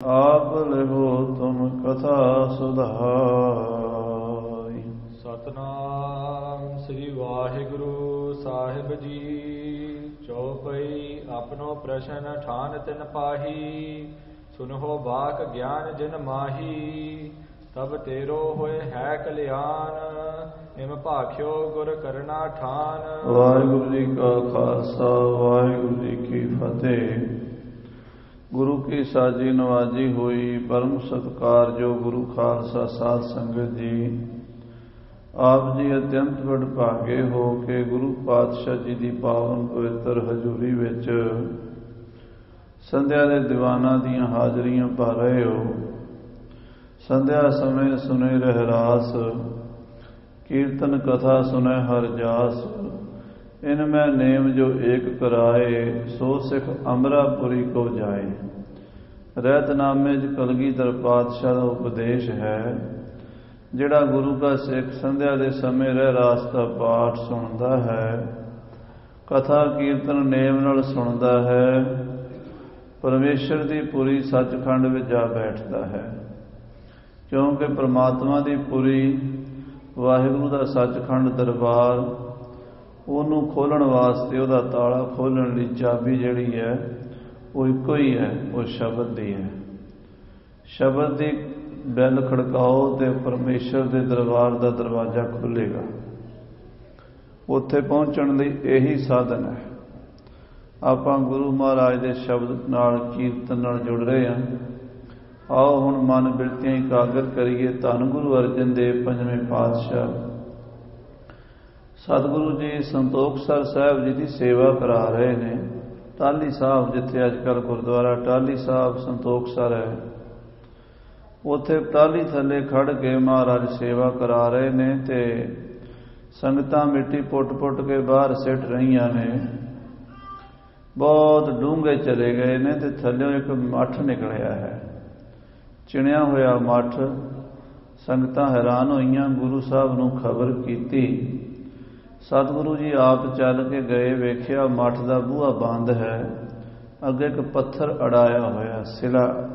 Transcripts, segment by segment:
ਆਪ ਲਿਹੋ ਤੁਮ ਕਥਾ ਸੁਧਾਈ। ਸਤਨਾਮ ਸ੍ਰੀ ਵਾਹਿਗੁਰੂ ਸਾਹਿਬ ਜੀ ਚੌਪਈ ਆਪਣੋ ਪ੍ਰਸ਼ਨ ਠਾਨ ਤਿਨ ਪਾਹੀ ਸੁਨਹੋ ਬਾਕ ਗਿਆਨ ਜਿਨ ਮਾਹੀ ਤਬ ਤੇਰੋ ਹੋਏ ਹੈ ਕਲਿਆਣ ਇਮ ਭਾਖਿਓ ਗੁਰ ਕਰਨਾ ਠਾਨ। ਵਾਹਿਗੁਰੂ ਜੀ ਕਾ ਖਾਲਸਾ ਵਾਹਿਗੁਰੂ ਜੀ ਕੀ ਫਤਿਹ। ਗੁਰੂ ਕੀ ਸਾਜੀ ਨਵਾਜੀ ਹੋਈ, ਪਰਮ ਸਤਕਾਰ ਜੋ ਗੁਰੂ ਖਾਲਸਾ ਸਾਧ ਸੰਗਤ ਜੀ। ਆਪ ਜੀ ਅਤਿਅੰਤ ਵਡਭਾਗੇ ਹੋ ਕੇ ਗੁਰੂ ਪਾਤਸ਼ਾਹ ਜੀ ਦੀ ਪਾਵਨ ਪਵਿੱਤਰ ਹਜ਼ੂਰੀ ਵਿੱਚ ਸੰਧਿਆ ਦੇ ਦੀਵਾਨਾਂ ਦੀਆਂ ਹਾਜ਼ਰੀਆਂ ਭਰ ਰਹੇ ਹੋ। ਸੰਧਿਆ ਸਮੇਂ ਸੁਨੇ ਰਹਿਰਾਸ, ਕੀਰਤਨ ਕਥਾ ਸੁਨੇ ਹਰ ਜਾਸ ਇਨ ਮੈਂ ਨੇਮ ਜੋ ਏਕ ਕਰਾਏ ਸੋ ਸਿਖ ਅਮਰਾਪੁਰੀ ਕੋ ਜਾਏ। ਰਹਿਤਨਾਮੇ ਚ ਕਲਗੀਧਰ ਪਾਤਸ਼ਾਹ ਦਾ ਉਪਦੇਸ਼ ਹੈ, ਜਿਹੜਾ ਗੁਰੂ ਦਾ ਸਿੱਖ ਸੰਧਿਆ ਦੇ ਸਮੇਂ ਰਹਿ ਰਾਸ ਦਾ ਪਾਠ ਸੁਣਦਾ ਹੈ, ਕਥਾ ਕੀਰਤਨ ਨੇਮ ਨਾਲ ਸੁਣਦਾ ਹੈ, ਪਰਮੇਸ਼ਰ ਦੀ ਪੂਰੀ ਸੱਚਖੰਡ ਵਿੱਚ ਜਾ ਬੈਠਦਾ ਹੈ। ਕਿਉਂਕਿ ਪ੍ਰਮਾਤਮਾ ਦੀ ਪੂਰੀ ਵਾਹਿਗੁਰੂ ਦਾ ਸੱਚਖੰਡ ਦਰਬਾਰ ਉਹਨੂੰ ਖੋਲਣ ਵਾਸਤੇ ਉਹਦਾ ਤਾਲਾ ਖੋਲਣ ਲਈ ਚਾਬੀ ਜਿਹੜੀ ਹੈ, ਉਹ ਇੱਕੋ ਹੀ ਹੈ, ਉਹ ਸ਼ਬਦ ਦੀ ਹੈ। ਸ਼ਬਦ ਦੀ ਬੈਲ ਖੜਕਾਓ ਤੇ ਪਰਮੇਸ਼ਰ ਦੇ ਦਰਬਾਰ ਦਾ ਦਰਵਾਜ਼ਾ ਖੁੱਲੇਗਾ। ਉੱਥੇ ਪਹੁੰਚਣ ਲਈ ਇਹੀ ਸਾਧਨ ਹੈ। ਆਪਾਂ ਗੁਰੂ ਮਹਾਰਾਜ ਦੇ ਸ਼ਬਦ ਨਾਲ ਕੀਰਤਨ ਨਾਲ ਜੁੜ ਰਹੇ ਹਾਂ। ਆਓ ਹੁਣ ਮਨ ਬਿਰਤੀਆਂ ਇਕਾਗਰ ਕਰੀਏ। ਧੰਨ ਗੁਰੂ ਅਰਜਨ ਦੇਵ, ਪੰਜਵੇਂ ਪਾਤਸ਼ਾਹ। ਸਤਿਗੁਰੂ ਜੀ ਸੰਤੋਖਸਰ ਸਾਹਿਬ ਜੀ ਦੀ ਸੇਵਾ ਕਰਾ ਰਹੇ ਨੇ। ਟਾਲੀ ਸਾਹਿਬ ਜਿੱਥੇ ਅੱਜ ਕੱਲ ਗੁਰਦੁਆਰਾ ਟਾਲੀ ਸਾਹਿਬ ਸੰਤੋਖਸਰ ਹੈ। ਉੱਥੇ ਟਾਲੀ ਥੱਲੇ ਖੜ ਕੇ ਮਹਾਰਾਜ ਸੇਵਾ ਕਰਾ ਰਹੇ ਨੇ ਤੇ ਸੰਗਤਾਂ ਮਿੱਟੀ ਪੁੱਟ-ਪੁੱਟ ਕੇ ਬਾਹਰ ਸਿੱਟ ਰਹੀਆਂ ਨੇ। ਬਹੁਤ ਡੂੰਘੇ ਚਲੇ ਗਏ ਨੇ ਤੇ ਥੱਲੇ ਇੱਕ ਮੱਠ ਨਿਕਲਿਆ ਹੈ। ਚਿਣਿਆ ਹੋਇਆ ਮੱਠ ਸੰਗਤਾਂ ਹੈਰਾਨ ਹੋਈਆਂ, ਗੁਰੂ ਸਾਹਿਬ ਨੂੰ ਖਬਰ ਕੀਤੀ। ਸਤਿਗੁਰੂ ਜੀ ਆਪ ਚੱਲ ਕੇ ਗਏ, ਵੇਖਿਆ ਮੱਠ ਦਾ ਬੂਹਾ ਬੰਦ ਹੈ, ਅੱਗੇ ਇੱਕ ਪੱਥਰ ਅੜਾਇਆ ਹੋਇਆ ਸਿਲਾ।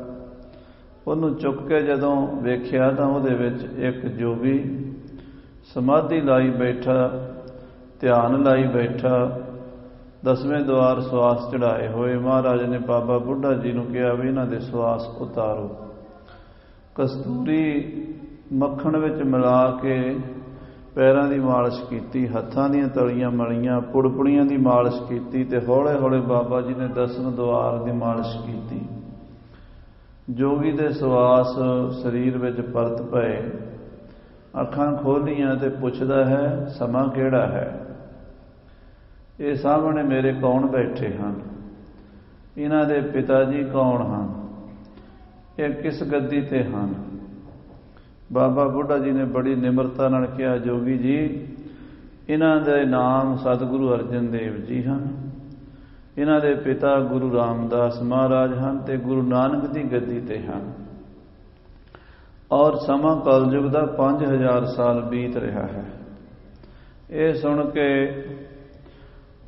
ਉਹਨੂੰ ਚੁੱਕ ਕੇ ਜਦੋਂ ਵੇਖਿਆ ਤਾਂ ਉਹਦੇ ਵਿੱਚ ਇੱਕ ਜੋਗੀ ਸਮਾਧੀ ਲਾਈ ਬੈਠਾ, ਧਿਆਨ ਲਾਈ ਬੈਠਾ, ਦਸਵੇਂ ਦਵਾਰ ਸਵਾਸ ਚੜਾਏ ਹੋਏ। ਮਹਾਰਾਜ ਨੇ ਬਾਬਾ ਬੁੱਢਾ ਜੀ ਨੂੰ ਕਿਹਾ ਵੀ ਇਹਨਾਂ ਦੇ ਸਵਾਸ ਉਤਾਰੋ। ਕਸਤੂਰੀ ਮੱਖਣ ਵਿੱਚ ਮਿਲਾ ਕੇ ਪੈਰਾਂ ਦੀ ਮਾਲਿਸ਼ ਕੀਤੀ, ਹੱਥਾਂ ਦੀਆਂ ਤਲੀਆਂ ਮਲੀਆਂ, ਪੁੜਪੜੀਆਂ ਦੀ ਮਾਲਿਸ਼ ਕੀਤੀ ਤੇ ਹੌਲੇ-ਹੌਲੇ ਬਾਬਾ ਜੀ ਨੇ ਦਸਮ ਦੁਆਰ ਦੀ ਮਾਲਿਸ਼ ਕੀਤੀ। ਜੋਗੀ ਦੇ ਸਵਾਸ ਸਰੀਰ ਵਿੱਚ ਪਰਤ ਪਏ। ਅੱਖਾਂ ਖੋਲੀਆਂ ਤੇ ਪੁੱਛਦਾ ਹੈ, ਸਮਾਂ ਕਿਹੜਾ ਹੈ? ਇਹ ਸਾਹਮਣੇ ਮੇਰੇ ਕੌਣ ਬੈਠੇ ਹਨ? ਇਹਨਾਂ ਦੇ ਪਿਤਾ ਜੀ ਕੌਣ ਹਨ? ਇਹ ਕਿਸ ਗੱਦੀ ਤੇ ਹਨ? ਬਾਬਾ ਬੁੱਢਾ ਜੀ ਨੇ ਬੜੀ ਨਿਮਰਤਾ ਨਾਲ ਕਿਹਾ, ਜੋਗੀ ਜੀ, ਇਹਨਾਂ ਦੇ ਨਾਮ ਸਤਿਗੁਰੂ ਅਰਜਨ ਦੇਵ ਜੀ ਹਨ। ਇਹਨਾਂ ਦੇ ਪਿਤਾ ਗੁਰੂ ਰਾਮਦਾਸ ਮਹਾਰਾਜ ਹਨ ਤੇ ਗੁਰੂ ਨਾਨਕ ਦੀ ਗੱਦੀ ਤੇ ਹਨ। ਔਰ ਸਮਾਂ ਕਲਯੁਗ ਦਾ 5000 ਸਾਲ ਬੀਤ ਰਿਹਾ ਹੈ। ਇਹ ਸੁਣ ਕੇ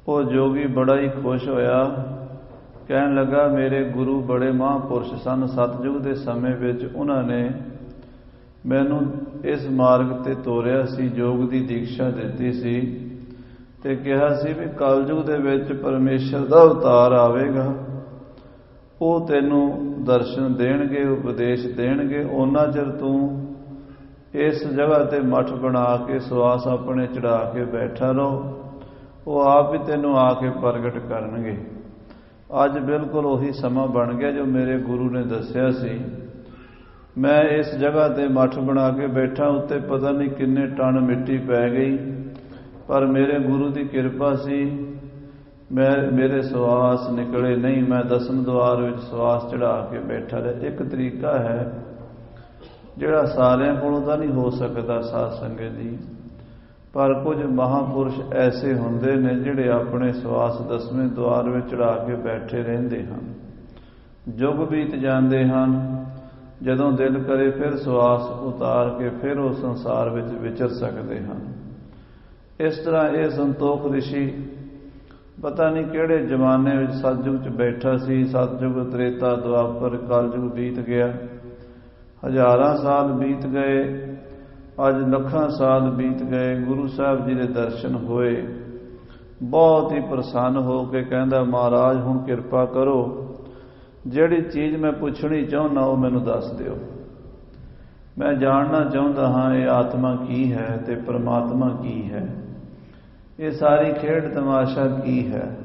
ਉਹ ਜੋਗੀ ਬੜਾ ਹੀ ਖੁਸ਼ ਹੋਇਆ। ਕਹਿਣ ਲੱਗਾ, ਮੇਰੇ ਗੁਰੂ ਬੜੇ ਮਹਾਂਪੁਰਸ਼ ਸਨ। ਸਤਜੁਗ ਦੇ ਸਮੇਂ ਵਿੱਚ ਉਹਨਾਂ ਨੇ ਮੈਨੂੰ ਇਸ ਮਾਰਗ ਤੇ ਤੋਰਿਆ ਸੀ ਯੋਗ ਦੀ ਦੀਕਸ਼ਾ ਦਿੱਤੀ ਸੀ ਤੇ ਕਿਹਾ ਸੀ ਵੀ ਕਲਯੁਗ ਦੇ ਵਿੱਚ ਪਰਮੇਸ਼ਰ ਦਾ ਅਵਤਾਰ ਆਵੇਗਾ। ਉਹ ਤੈਨੂੰ ਦਰਸ਼ਨ ਦੇਣਗੇ, ਉਪਦੇਸ਼ ਦੇਣਗੇ। ਉਹਨਾਂ ਚਿਰ ਤੂੰ ਇਸ ਜਗ੍ਹਾ ਤੇ ਮਠ ਬਣਾ ਕੇ ਸਵਾਸ ਆਪਣੇ ਚੜਾ ਕੇ ਬੈਠਾ ਰਹੋ। ਉਹ ਆਪ ਹੀ ਤੈਨੂੰ ਆ ਕੇ ਪ੍ਰਗਟ ਕਰਨਗੇ। ਅੱਜ ਬਿਲਕੁਲ ਉਹੀ ਸਮਾਂ ਬਣ ਗਿਆ ਜੋ ਮੇਰੇ ਗੁਰੂ ਨੇ ਦੱਸਿਆ ਸੀ। ਮੈਂ ਇਸ ਜਗ੍ਹਾ ਤੇ ਮੱਠ ਬਣਾ ਕੇ ਬੈਠਾ, ਉੱਤੇ ਪਤਾ ਨਹੀਂ ਕਿੰਨੇ ਟਨ ਮਿੱਟੀ ਪੈ ਗਈ। ਪਰ ਮੇਰੇ ਗੁਰੂ ਦੀ ਕਿਰਪਾ ਸੀ, ਮੈਂ, ਮੇਰੇ ਸਵਾਸ ਨਿਕਲੇ ਨਹੀਂ। ਮੈਂ ਦਸਮ ਦਵਾਰ ਵਿੱਚ ਸਵਾਸ ਚੜਾ ਕੇ ਬੈਠਾ ਰਿਹਾ। ਇੱਕ ਤਰੀਕਾ ਹੈ, ਜਿਹੜਾ ਸਾਰਿਆਂ ਕੋਲੋਂ ਤਾਂ ਨਹੀਂ ਹੋ ਸਕਦਾ ਸਾਧ ਸੰਗਤ ਜੀ। ਪਰ ਕੁਝ ਮਹਾਪੁਰਸ਼ ਐਸੇ ਹੁੰਦੇ ਨੇ ਜਿਹੜੇ ਆਪਣੇ ਸਵਾਸ ਦਸਵੇਂ ਦਵਾਰ ਵਿੱਚ ਚੜਾ ਕੇ ਬੈਠੇ ਰਹਿੰਦੇ ਹਨ। ਜੁਗ ਬੀਤ ਜਾਂਦੇ ਹਨ ਜਦੋਂ ਦਿਲ ਕਰੇ ਫਿਰ ਸਵਾਸ ਉਤਾਰ ਕੇ ਫਿਰ ਉਹ ਸੰਸਾਰ ਵਿੱਚ ਵਿਚਰ ਸਕਦੇ ਹਨ। ਇਸ ਤਰ੍ਹਾਂ ਇਹ ਸੰਤੋਖ ਰਿਸ਼ੀ ਪਤਾ ਨਹੀਂ ਕਿਹੜੇ ਜ਼ਮਾਨੇ ਵਿੱਚ ਸਤਜੁਗ 'ਚ ਬੈਠਾ ਸੀ ਸਤਜੁਗ ਤ੍ਰੇਤਾ ਦੁਆਪਰ ਕਲਯੁਗ ਬੀਤ ਗਿਆ। ਹਜ਼ਾਰਾਂ ਸਾਲ ਬੀਤ ਗਏ, ਅੱਜ ਲੱਖਾਂ ਸਾਲ ਬੀਤ ਗਏ, ਗੁਰੂ ਸਾਹਿਬ ਜੀ ਦੇ ਦਰਸ਼ਨ ਹੋਏ। ਬਹੁਤ ਹੀ ਪ੍ਰਸੰਨ ਹੋ ਕੇ ਕਹਿੰਦਾ, ਮਹਾਰਾਜ, ਹੁਣ ਕਿਰਪਾ ਕਰੋ। ਜਿਹੜੀ ਚੀਜ਼ ਮੈਂ ਪੁੱਛਣੀ ਚਾਹੁੰਦਾ, ਉਹ ਮੈਨੂੰ ਦੱਸ ਦਿਓ। ਮੈਂ ਜਾਣਨਾ ਚਾਹੁੰਦਾ ਹਾਂ, ਇਹ ਆਤਮਾ ਕੀ ਹੈ ਤੇ ਪ੍ਰਮਾਤਮਾ ਕੀ ਹੈ? ਇਹ ਸਾਰੀ ਖੇਡ ਤਮਾਸ਼ਾ ਕੀ ਹੈ?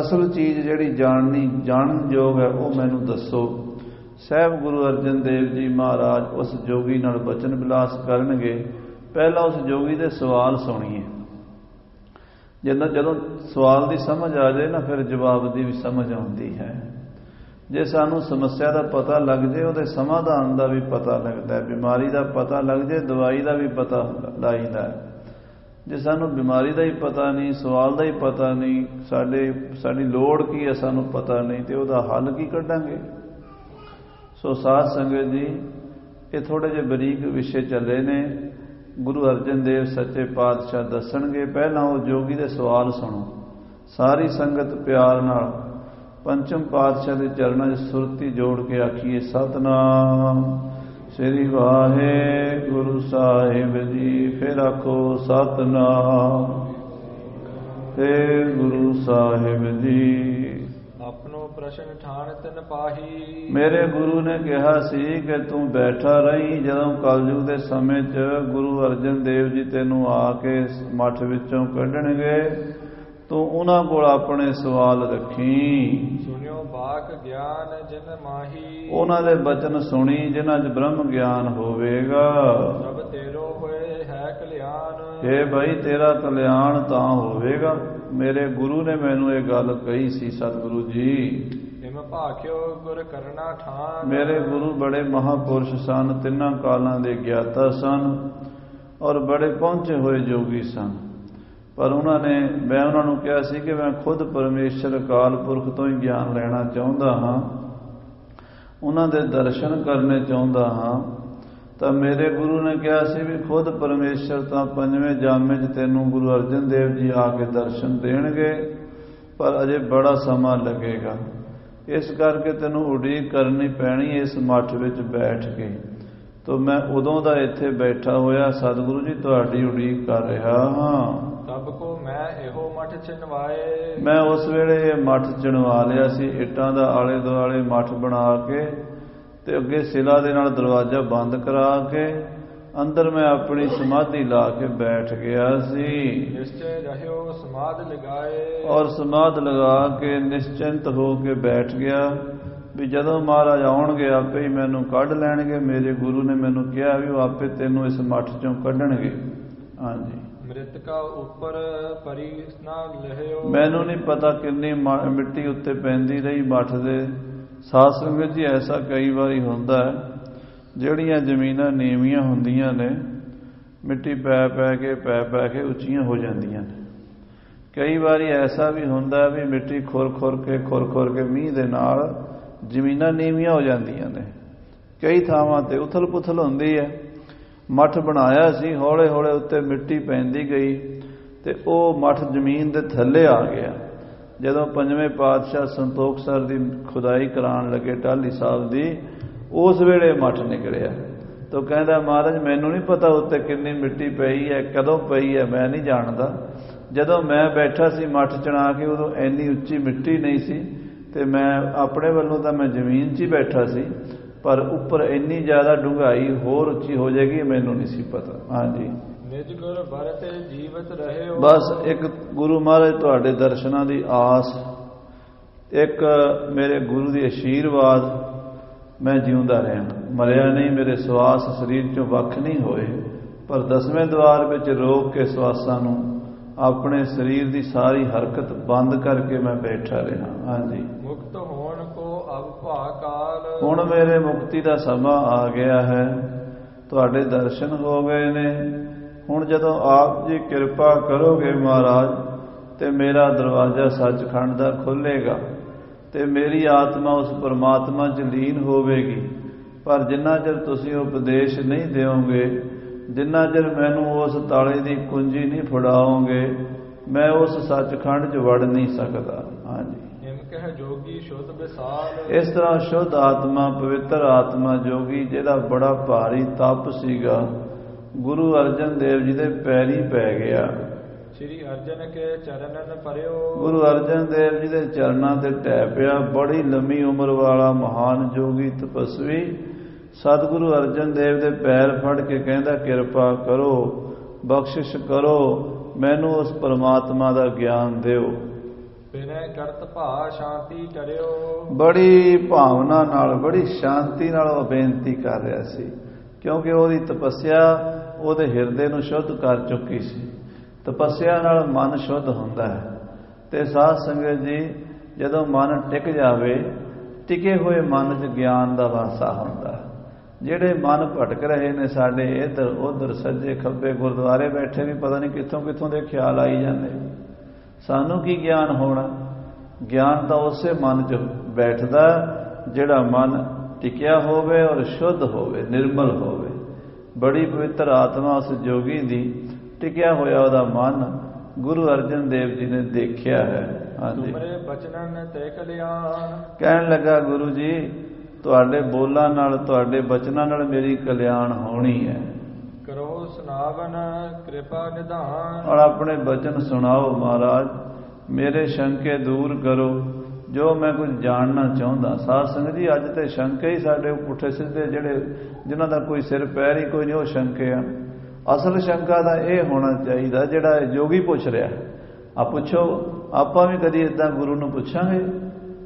ਅਸਲ ਚੀਜ਼ ਜਿਹੜੀ ਜਾਣਨੀ ਜਾਣਨ ਯੋਗ ਹੈ, ਉਹ ਮੈਨੂੰ ਦੱਸੋ। ਸਹਿਬ ਗੁਰੂ ਅਰਜਨ ਦੇਵ ਜੀ ਮਹਾਰਾਜ ਉਸ ਜੋਗੀ ਨਾਲ ਬਚਨ ਵਿਲਾਸ ਕਰਨਗੇ, ਪਹਿਲਾਂ ਉਸ ਜੋਗੀ ਦੇ ਸਵਾਲ ਸੁਣੀਏ। ਜਦੋਂ ਜਦੋਂ ਸਵਾਲ ਦੀ ਸਮਝ ਆ ਜਾਏ ਨਾ, ਫਿਰ ਜਵਾਬ ਦੀ ਵੀ ਸਮਝ ਆਉਂਦੀ ਹੈ। ਜੇ ਸਾਨੂੰ ਸਮੱਸਿਆ ਦਾ ਪਤਾ ਲੱਗ ਜੇ, ਉਹਦੇ ਸਮਾਧਾਨ ਦਾ ਵੀ ਪਤਾ ਲੱਗਦਾ ਹੈ, ਬਿਮਾਰੀ ਦਾ ਪਤਾ ਲੱਗ ਜੇ, ਦਵਾਈ ਦਾ ਵੀ ਪਤਾ ਲਾਈਦਾ ਹੈ। ਜੇ ਸਾਨੂੰ ਬਿਮਾਰੀ ਦਾ ਹੀ ਪਤਾ ਨਹੀਂ, ਸਵਾਲ ਦਾ ਹੀ ਪਤਾ ਨਹੀਂ, ਸਾਡੇ, ਸਾਡੀ ਲੋੜ ਕੀ ਹੈ ਸਾਨੂੰ ਪਤਾ ਨਹੀਂ, ਤੇ ਉਹਦਾ ਹੱਲ ਕੀ ਕੱਢਾਂਗੇ? ਸੋ ਸਾਧ ਸੰਗਤ ਜੀ, ਇਹ ਥੋੜੇ ਜਿਹੇ ਬਰੀਕ ਵਿਸ਼ੇ ਚੱਲੇ ਨੇ। ਗੁਰੂ ਅਰਜਨ ਦੇਵ ਸੱਚੇ ਪਾਤਸ਼ਾਹ ਦੱਸਣਗੇ, ਪਹਿਲਾਂ ਉਹ ਜੋਗੀ ਦੇ ਸਵਾਲ ਸੁਣੋ। ਸਾਰੀ ਸੰਗਤ ਪਿਆਰ ਨਾਲ ਪੰਚਮ ਪਾਤਸ਼ਾਹ ਦੇ ਚਰਨਾਂ 'ਚ ਸੁਰਤੀ ਜੋੜ ਕੇ ਆਖੀਏ ਸਤਨਾਮ। ਸ੍ਰੀ ਵਾਹਿਗੁਰੂ ਸਾਹਿਬ ਜੀ ਫਿਰ ਆਖੋ ਸਤਨਾਮ। ਤੇ ਗੁਰੂ ਸਾਹਿਬ ਜੀ। ਆਪਣੋ ਪ੍ਰਸ਼ਨ ਠਾਣ ਤਨ ਪਾਹੀ। ਮੇਰੇ ਗੁਰੂ ਨੇ ਕਿਹਾ ਸੀ ਕਿ ਤੂੰ ਬੈਠਾ ਰਹੀਂ ਜਦੋਂ ਕਲਯੁਗ ਦੇ ਸਮੇਂ 'ਚ ਗੁਰੂ ਅਰਜਨ ਦੇਵ ਜੀ ਤੈਨੂੰ ਆ ਕੇ ਮੱਠ ਵਿੱਚੋਂ ਕੱਢਣਗੇ। ਤੂੰ ਉਹਨਾਂ ਕੋਲ ਆਪਣੇ ਸਵਾਲ ਰੱਖੀ। ਸੁਣਿਓ ਬਾਕ ਗਿਆਨ ਜਿਨ ਮਾਹੀ। ਉਹਨਾਂ ਦੇ ਬਚਨ ਸੁਣੀ ਜਿਨ੍ਹਾਂ 'ਚ ਬ੍ਰਹਮ ਗਿਆਨ ਹੋਵੇਗਾ। ਸਭ ਤੇਰੋ ਹੋਏ ਹੈ ਕਲਿਆਣ। ਏ ਭਾਈ ਤੇਰਾ ਕਲਿਆਣ ਤਾਂ ਹੋਵੇਗਾ। ਮੇਰੇ ਗੁਰੂ ਨੇ ਮੈਨੂੰ ਇਹ ਗੱਲ ਕਹੀ ਸੀ ਸਤਿਗੁਰੂ ਜੀ। ਇਮ ਭਾਖਿਓ ਗੁਰ ਕਰਨਾ ਠਾਨ। ਮੇਰੇ ਗੁਰੂ ਬੜੇ ਮਹਾਪੁਰਸ਼ ਸਨ ਤਿੰਨਾਂ ਕਾਲਾਂ ਦੇ ਗਿਆਤਾ ਸਨ ਔਰ ਬੜੇ ਪਹੁੰਚੇ ਹੋਏ ਜੋਗੀ ਸਨ। ਪਰ ਉਹਨਾਂ ਨੇ, ਮੈਂ ਉਹਨਾਂ ਨੂੰ ਕਿਹਾ ਸੀ ਕਿ ਮੈਂ ਖੁਦ ਪਰਮੇਸ਼ਰ ਅਕਾਲ ਪੁਰਖ ਤੋਂ ਹੀ ਗਿਆਨ ਲੈਣਾ ਚਾਹੁੰਦਾ ਹਾਂ। ਉਹਨਾਂ ਦੇ ਦਰਸ਼ਨ ਕਰਨੇ ਚਾਹੁੰਦਾ ਹਾਂ। ਤਾਂ ਮੇਰੇ ਗੁਰੂ ਨੇ ਕਿਹਾ ਸੀ ਵੀ ਖੁਦ ਪਰਮੇਸ਼ਰ ਤਾਂ ਪੰਜਵੇਂ ਜਾਮੇ 'ਚ ਤੈਨੂੰ ਗੁਰੂ ਅਰਜਨ ਦੇਵ ਜੀ ਆ ਕੇ ਦਰਸ਼ਨ ਦੇਣਗੇ, ਪਰ ਅਜੇ ਬੜਾ ਸਮਾਂ ਲੱਗੇਗਾ। ਇਸ ਕਰਕੇ ਤੈਨੂੰ ਉਡੀਕ ਕਰਨੀ ਪੈਣੀ ਇਸ ਮੱਠ ਵਿੱਚ ਬੈਠ ਕੇ। ਤੋ ਮੈਂ ਉਦੋਂ ਦਾ ਇੱਥੇ ਬੈਠਾ ਹੋਇਆ, ਸਤਿਗੁਰੂ ਜੀ, ਤੁਹਾਡੀ ਉਡੀਕ ਕਰ ਰਿਹਾ ਹਾਂ। ਤਬ ਕੋ ਮੈਂ ਇਹੋ ਮਠ ਚਿਨਵਾਏ ਮੈਂ ਉਸ ਵੇਲੇ ਇਹ ਮੱਠ ਚਣਵਾ ਲਿਆ ਸੀ ਇੱਟਾਂ ਦਾ ਆਲੇ ਦੁਆਲੇ ਮੱਠ ਬਣਾ ਕੇ ਤੇ ਅੱਗੇ ਸਿਲਾ ਦੇ ਨਾਲ ਦਰਵਾਜ਼ਾ ਬੰਦ ਕਰਾ ਕੇ ਅੰਦਰ ਮੈਂ ਆਪਣੀ ਸਮਾਧੀ ਲਾ ਕੇ ਬੈਠ ਗਿਆ ਸੀ। ਨਿਸ਼ਚੈ ਰਹਿਓ ਸਮਾਦ ਲਗਾਏ। ਔਰ ਸਮਾਧ ਲਗਾ ਕੇ ਨਿਸ਼ਚਿੰਤ ਹੋ ਕੇ ਬੈਠ ਗਿਆ ਵੀ ਜਦੋਂ ਮਹਾਰਾਜ ਆਉਣਗੇ ਆਪੇ ਹੀ ਮੈਨੂੰ ਕੱਢ ਲੈਣਗੇ। ਮੇਰੇ ਗੁਰੂ ਨੇ ਮੈਨੂੰ ਕਿਹਾ ਵੀ ਉਹ ਆਪੇ ਤੈਨੂੰ ਇਸ ਮੱਠ ਚੋਂ ਕੱਢਣਗੇ। ਹਾਂਜੀ। ਮ੍ਰਿਤਕਾ ਉੱਪਰ ਪਰੀ ਲਹਿਓ। ਮੈਨੂੰ ਨਹੀਂ ਪਤਾ ਕਿੰਨੀ ਮ- ਮਿੱਟੀ ਉੱਤੇ ਪੈਂਦੀ ਰਹੀ ਮੱਠ ਦੇ। ਸਾਧ ਸੰਗਤ ਜੀ, ਐਸਾ ਕਈ ਵਾਰੀ ਹੁੰਦਾ ਹੈ, ਜਿਹੜੀਆਂ ਜ਼ਮੀਨਾਂ ਨੀਵੀਆਂ ਹੁੰਦੀਆਂ ਨੇ, ਮਿੱਟੀ ਪੈ ਪੈ ਕੇ, ਪੈ ਪੈ ਕੇ ਉੱਚੀਆਂ ਹੋ ਜਾਂਦੀਆਂ ਨੇ। ਕਈ ਵਾਰੀ ਐਸਾ ਵੀ ਹੁੰਦਾ ਵੀ ਮਿੱਟੀ ਖੁਰ ਖੁਰ ਕੇ, ਖੁਰ ਖੁਰ ਕੇ ਮੀਂਹ ਦੇ ਨਾਲ ਜ਼ਮੀਨਾਂ ਨੀਵੀਆਂ ਹੋ ਜਾਂਦੀਆਂ ਨੇ। ਕਈ ਥਾਵਾਂ ਤੇ ਉਥਲ ਪੁਥਲ ਹੁੰਦੀ ਹੈ। ਮੱਠ ਬਣਾਇਆ ਸੀ ਹੌਲੇ ਹੌਲੇ ਉੱਤੇ ਮਿੱਟੀ ਪੈਂਦੀ ਗਈ ਤੇ ਉਹ ਮੱਠ ਜ਼ਮੀਨ ਦੇ ਥੱਲੇ ਆ ਗਿਆ। ਜਦੋਂ ਪੰਜਵੇਂ ਪਾਤਸ਼ਾਹ ਸੰਤੋਖ ਸਰ ਦੀ ਖੁਦਾਈ ਕਰਾਉਣ ਲੱਗੇ ਟਾਲੀ ਸਾਹਿਬ ਦੀ, ਉਸ ਵੇਲੇ ਮੱਠ ਨਿਕਲਿਆ। ਤੋ ਕਹਿੰਦਾ, ਮਹਾਰਾਜ, ਮੈਨੂੰ ਨਹੀਂ ਪਤਾ ਉੱਤੇ ਕਿੰਨੀ ਮਿੱਟੀ ਪਈ ਹੈ, ਕਦੋਂ ਪਈ ਹੈ, ਮੈਂ ਨਹੀਂ ਜਾਣਦਾ। ਜਦੋਂ ਮੈਂ ਬੈਠਾ ਸੀ ਮੱਠ ਚਣਾ ਕੇ, ਉਦੋਂ ਇੰਨੀ ਉੱਚੀ ਮਿੱਟੀ ਨਹੀਂ ਸੀ ਤੇ ਮੈਂ ਆਪਣੇ ਵੱਲੋਂ ਤਾਂ ਮੈਂ ਜ਼ਮੀਨ 'ਚ ਹੀ ਬੈਠਾ ਸੀ। ਪਰ ਉੱਪਰ ਇੰਨੀ ਜ਼ਿਆਦਾ ਡੂੰਘਾਈ ਹੋਰ ਉੱਚੀ ਹੋ ਜਾਏਗੀ ਮੈਨੂੰ ਨਹੀਂ ਸੀ ਪਤਾ। ਹਾਂਜੀ। ਨਿਜ ਗੁਰ ਭਰਤੇ ਜੀਵਤ ਰਹਿਓ। ਬਸ ਇੱਕ ਗੁਰੂ ਮਹਾਰਾਜ ਤੁਹਾਡੇ ਦਰਸ਼ਨਾਂ ਦੀ ਆਸ ਇੱਕ ਮੇਰੇ ਗੁਰੂ ਦੀ ਅਸ਼ੀਰਵਾਦ ਮੈਂ ਜਿਉਂਦਾ ਰਿਹਾ। ਮਰਿਆ ਨਹੀਂ ਮੇਰੇ ਸਵਾਸ ਸਰੀਰ ਚੋਂ ਵੱਖ ਨਹੀਂ ਹੋਏ ਪਰ ਦਸਵੇਂ ਦਵਾਰ ਵਿੱਚ ਰੋਕ ਕੇ ਸਵਾਸਾਂ ਨੂੰ ਆਪਣੇ ਸਰੀਰ ਦੀ ਸਾਰੀ ਹਰਕਤ ਬੰਦ ਕਰਕੇ ਮੈਂ ਬੈਠਾ ਰਿਹਾ। ਹਾਂਜੀ। ਮੁਕਤ ਕੋ ਅਬ ਭਾਕਾਲ। ਹੁਣ ਮੇਰੇ ਮੁਕਤੀ ਦਾ ਸਮਾਂ ਆ ਗਿਆ ਹੈ। ਤੁਹਾਡੇ ਦਰਸ਼ਨ ਹੋ ਗਏ ਨੇ। ਹੁਣ ਜਦੋਂ ਆਪ ਜੀ ਕਿਰਪਾ ਕਰੋਗੇ ਮਹਾਰਾਜ, ਤੇ ਮੇਰਾ ਦਰਵਾਜ਼ਾ ਸੱਚਖੰਡ ਦਾ ਖੁੱਲੇਗਾ ਤੇ ਮੇਰੀ ਆਤਮਾ ਉਸ ਪਰਮਾਤਮਾ 'ਚ ਲੀਨ ਹੋਵੇਗੀ। ਪਰ ਜਿੰਨਾ ਚਿਰ ਤੁਸੀਂ ਉਪਦੇਸ਼ ਨਹੀਂ ਦਿਓਗੇ, ਜਿੰਨਾ ਚਿਰ ਮੈਨੂੰ ਉਸ ਤਾਲੇ ਦੀ ਕੁੰਜੀ ਨਹੀਂ ਫੜਾਓਗੇ, ਮੈਂ ਉਸ ਸੱਚਖੰਡ 'ਚ ਵੜ ਨਹੀਂ ਸਕਦਾ। ਹਾਂਜੀ। ਕਹਿ ਜੋਗੀ ਸ਼ੁੱਧ ਵਿਸਾਲ ਇਸ ਤਰ੍ਹਾਂ ਸ਼ੁੱਧ ਆਤਮਾ ਪਵਿੱਤਰ ਆਤਮਾ ਜੋਗੀ ਜਿਹਦਾ ਬੜਾ ਭਾਰੀ ਤਪ ਸੀਗਾ ਗੁਰੂ ਅਰਜਨ ਦੇਵ ਜੀ ਦੇ ਪੈਰੀ ਪੈ ਗਿਆ। ਸ੍ਰੀ ਅਰਜਨ ਕੇ ਚਰਨਨ ਪਰਿਓ। ਗੁਰੂ ਅਰਜਨ ਦੇਵ ਜੀ ਦੇ ਚਰਨਾਂ ਤੇ ਟਹਿ ਪਿਆ ਬੜੀ ਲੰਮੀ ਉਮਰ ਵਾਲਾ ਮਹਾਨ ਜੋਗੀ ਤਪਸਵੀ। ਸਤਿਗੁਰੂ ਅਰਜਨ ਦੇਵ ਦੇ ਪੈਰ ਫੜ ਕੇ ਕਹਿੰਦਾ ਕਿਰਪਾ ਕਰੋ ਬਖਸ਼ਿਸ਼ ਕਰੋ ਮੈਨੂੰ ਉਸ ਪਰਮਾਤਮਾ ਦਾ ਗਿਆਨ ਦਿਓ। ਬਿਨੈ ਕਰਤ ਭਾ ਸ਼ਾਂਤੀ ਕਰਿਓ। ਬੜੀ ਭਾਵਨਾ ਨਾਲ, ਬੜੀ ਸ਼ਾਂਤੀ ਨਾਲ ਉਹ ਬੇਨਤੀ ਕਰ ਰਿਹਾ ਸੀ, ਕਿਉਂਕਿ ਉਹਦੀ ਤਪੱਸਿਆ ਉਹਦੇ ਹਿਰਦੇ ਨੂੰ ਸ਼ੁੱਧ ਕਰ ਚੁੱਕੀ ਸੀ। ਤਪੱਸਿਆ ਨਾਲ ਮਨ ਸ਼ੁੱਧ ਹੁੰਦਾ ਹੈ। ਤੇ ਸਾਧ ਸੰਗਤ ਜੀ, ਜਦੋਂ ਮਨ ਟਿਕ ਜਾਵੇ, ਟਿਕੇ ਹੋਏ ਮਨ 'ਚ ਗਿਆਨ ਦਾ ਵਾਸਾ ਹੁੰਦਾ ਹੈ। ਜਿਹੜੇ ਮਨ ਭਟਕ ਰਹੇ ਨੇ ਸਾਡੇ ਇੱਧਰ, ਉੱਧਰ, ਸੱਜੇ ਖੱਬੇ ਗੁਰਦੁਆਰੇ ਬੈਠੇ ਵੀ ਪਤਾ ਨਹੀਂ ਕਿੱਥੋਂ ਕਿੱਥੋਂ ਦੇ ਖਿਆਲ ਆਈ ਜਾਂਦੇ। ਸਾਨੂੰ ਕੀ ਗਿਆਨ ਹੋਣਾ? ਗਿਆਨ ਤਾਂ ਉਸੇ ਮਨ 'ਚ ਬੈਠਦਾ ਜਿਹੜਾ ਮਨ ਟਿਕਿਆ ਹੋਵੇ ਔਰ ਸ਼ੁੱਧ ਹੋਵੇ ਨਿਰਮਲ ਹੋਵੇ। ਬੜੀ ਪਵਿੱਤਰ ਆਤਮਾ ਉਸ ਜੋਗੀ ਦੀ ਟਿਕਿਆ ਹੋਇਆ ਉਹਦਾ ਮਨ ਗੁਰੂ ਅਰਜਨ ਦੇਵ ਜੀ ਨੇ ਦੇਖਿਆ ਹੈ। ਹਾਂਜੀ। ਤੁਮਰੇ ਬਚਨਨ ਤੇ ਕਲਿਆਣ। ਕਹਿਣ ਲੱਗਾ ਗੁਰੂ ਜੀ ਤੁਹਾਡੇ ਬੋਲਾਂ ਨਾਲ ਤੁਹਾਡੇ ਬਚਨਾਂ ਨਾਲ ਮੇਰੀ ਕਲਿਆਣ ਹੋਣੀ ਹੈ। ਕਰੋ ਕਿਰਪਾ ਨਿਧਾਨ। ਔਰ ਆਪਣੇ ਬਚਨ ਸੁਣਾਓ ਮਹਾਰਾਜ, ਮੇਰੇ ਸ਼ੰਕੇ ਦੂਰ ਕਰੋ, ਜੋ ਮੈਂ ਕੁਝ ਜਾਣਨਾ ਚਾਹੁੰਦਾ। ਸਾਧ ਸੰਗਤ ਜੀ, ਅੱਜ ਤੇ ਸ਼ੰਕੇ ਹੀ ਸਾਡੇ ਪੁੱਠੇ ਸਿੱਧੇ ਜਿਹੜੇ, ਜਿਨ੍ਹਾਂ ਦਾ ਕੋਈ ਸਿਰ, ਪੈਰ ਹੀ ਕੋਈ ਨਹੀਂ, ਉਹ ਸ਼ੰਕੇ ਆ ਅਸਲ ਸ਼ੰਕਾ ਦਾ ਇਹ ਹੋਣਾ ਚਾਹੀਦਾ, ਜਿਹੜਾ ਜੋਗੀ ਪੁੱਛ ਰਿਹਾ ਆ ਪੁੱਛੋ, ਆਪਾਂ ਵੀ ਕਦੀ ਇਦਾਂ ਗੁਰੂ ਨੂੰ ਪੁੱਛਾਂਗੇ?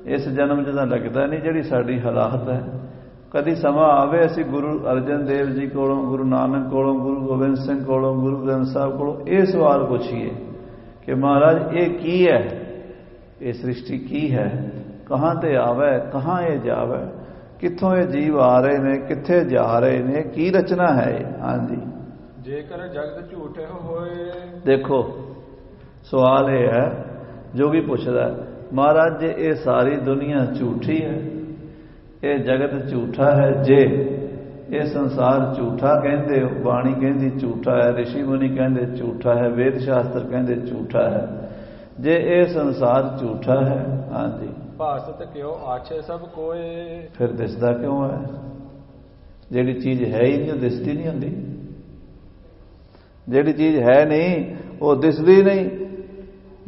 ਇਸ ਜਨਮ 'ਚ ਤਾਂ ਲੱਗਦਾ ਨਹੀਂ ਜਿਹੜੀ ਸਾਡੀ ਹਾਲਾਤ ਹੈ। ਕਦੀ ਸਮਾਂ ਆਵੇ ਅਸੀਂ ਗੁਰੂ ਅਰਜਨ ਦੇਵ ਜੀ ਕੋਲੋਂ ਗੁਰੂ ਨਾਨਕ ਕੋਲੋਂ ਗੁਰੂ ਗੋਬਿੰਦ ਸਿੰਘ ਕੋਲੋਂ ਗੁਰੂ ਗ੍ਰੰਥ ਸਾਹਿਬ ਕੋਲੋਂ ਇਹ ਸਵਾਲ ਪੁੱਛੀਏ ਕਿ ਮਹਾਰਾਜ ਇਹ ਕੀ ਹੈ? ਇਹ ਸ੍ਰਿਸ਼ਟੀ ਕੀ ਹੈ? ਕਹਾਂ ਤੇ ਆਵੇ? ਕਹਾਂ ਇਹ ਜਾਵੇ? ਕਿੱਥੋਂ ਇਹ ਜੀਵ ਆ ਰਹੇ ਨੇ? ਕਿੱਥੇ ਜਾ ਰਹੇ ਨੇ? ਕੀ ਰਚਨਾ ਹੈ ਹਾਂਜੀ। ਜੇਕਰ ਜਗਤ ਝੂਠੇ ਹੋਏ। ਦੇਖੋ ਸਵਾਲ ਇਹ ਹੈ ਜੋਗੀ ਪੁੱਛਦਾ ਹੈ, ਮਹਾਰਾਜ ਜੇ ਇਹ ਸਾਰੀ ਦੁਨੀਆ ਝੂਠੀ ਹੈ ਇਹ ਜਗਤ ਝੂਠਾ ਹੈ ਜੇ। ਇਹ ਸੰਸਾਰ ਝੂਠਾ ਕਹਿੰਦੇ ਹੋ ਬਾਣੀ ਕਹਿੰਦੀ ਝੂਠਾ ਹੈ ઋષਿ ਮੁਨੀ ਕਹਿੰਦੇ ਝੂਠਾ ਹੈ ਵੇਦ ਸ਼ਾਸਤਰ ਕਹਿੰਦੇ ਝੂਠਾ ਹੈ। ਜੇ ਇਹ ਸੰਸਾਰ ਝੂਠਾ ਹੈ ਹਾਂਜੀ। ਭਾਸਤ ਕਿਉ ਆਛੇ ਸਭ ਕੋਏ। ਫਿਰ ਦਿਸਦਾ ਕਿਉਂ ਹੈ? ਜਿਹੜੀ ਚੀਜ਼ ਹੈ ਹੀ ਨਹੀਂ ਉਹ ਦਿਸਦੀ ਨਹੀਂ ਹੁੰਦੀ। ਜਿਹੜੀ ਚੀਜ਼ ਹੈ ਨਹੀਂ ਉਹ ਦਿਸਦੀ ਨਹੀਂ।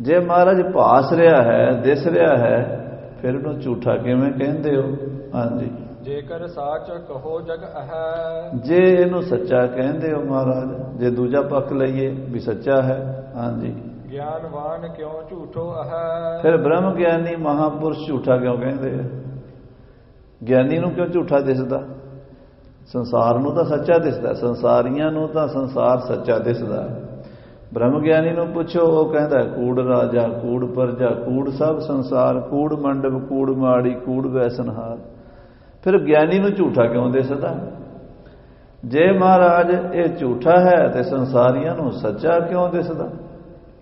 ਜੇ ਮਹਾਰਾਜ ਭਾਸ ਰਿਹਾ ਹੈ ਦਿਸ ਰਿਹਾ ਹੈ ਫਿਰ ਉਹਨੂੰ ਝੂਠਾ ਕਿਵੇਂ ਕਹਿੰਦੇ ਹੋ? ਹਾਂਜੀ। ਜੇਕਰ ਸਾਚ ਕਹੋ ਜਗ ਅਹੈ। ਜੇ ਇਹਨੂੰ ਸੱਚਾ ਕਹਿੰਦੇ ਹੋ ਮਹਾਰਾਜ ਜੇ ਦੂਜਾ ਪੱਖ ਲਈਏ ਵੀ ਸੱਚਾ ਹੈ ਹਾਂਜੀ। ਗਿਆਨਵਾਨ ਕਿਉ ਝੂਠੋ ਅਹੈ? ਫਿਰ ਬ੍ਰਹਮ ਗਿਆਨੀ ਮਹਾਪੁਰਸ਼ ਝੂਠਾ ਕਿਉਂ ਕਹਿੰਦੇ ਆ? ਗਿਆਨੀ ਨੂੰ ਕਿਉਂ ਝੂਠਾ ਦਿਸਦਾ? ਸੰਸਾਰ ਨੂੰ ਤਾਂ ਸੱਚਾ ਦਿਸਦਾ ਸੰਸਾਰੀਆਂ ਨੂੰ ਤਾਂ ਸੰਸਾਰ ਸੱਚਾ ਦਿਸਦਾ। ਹੈ ਬ੍ਰਹਮ ਗਿਆਨੀ ਨੂੰ ਪੁੱਛੋ, ਉਹ ਕਹਿੰਦਾ, ਕੂੜ ਰਾਜਾ, ਕੂੜ ਪਰਜਾ, ਕੂੜ ਸਭ ਸੰਸਾਰ, ਕੂੜ ਮੰਡਪ, ਕੂੜ ਮਾੜੀ, ਕੂੜ ਵੈਸਨਹਾਰ। ਫਿਰ ਗਿਆਨੀ ਨੂੰ ਝੂਠਾ ਕਿਉਂ ਦਿਸਦਾ ਜੇ ਮਹਾਰਾਜ ਇਹ ਝੂਠਾ ਹੈ ਤੇ ਸੰਸਾਰੀਆਂ ਨੂੰ ਸੱਚਾ ਕਿਉਂ ਦਿਸਦਾ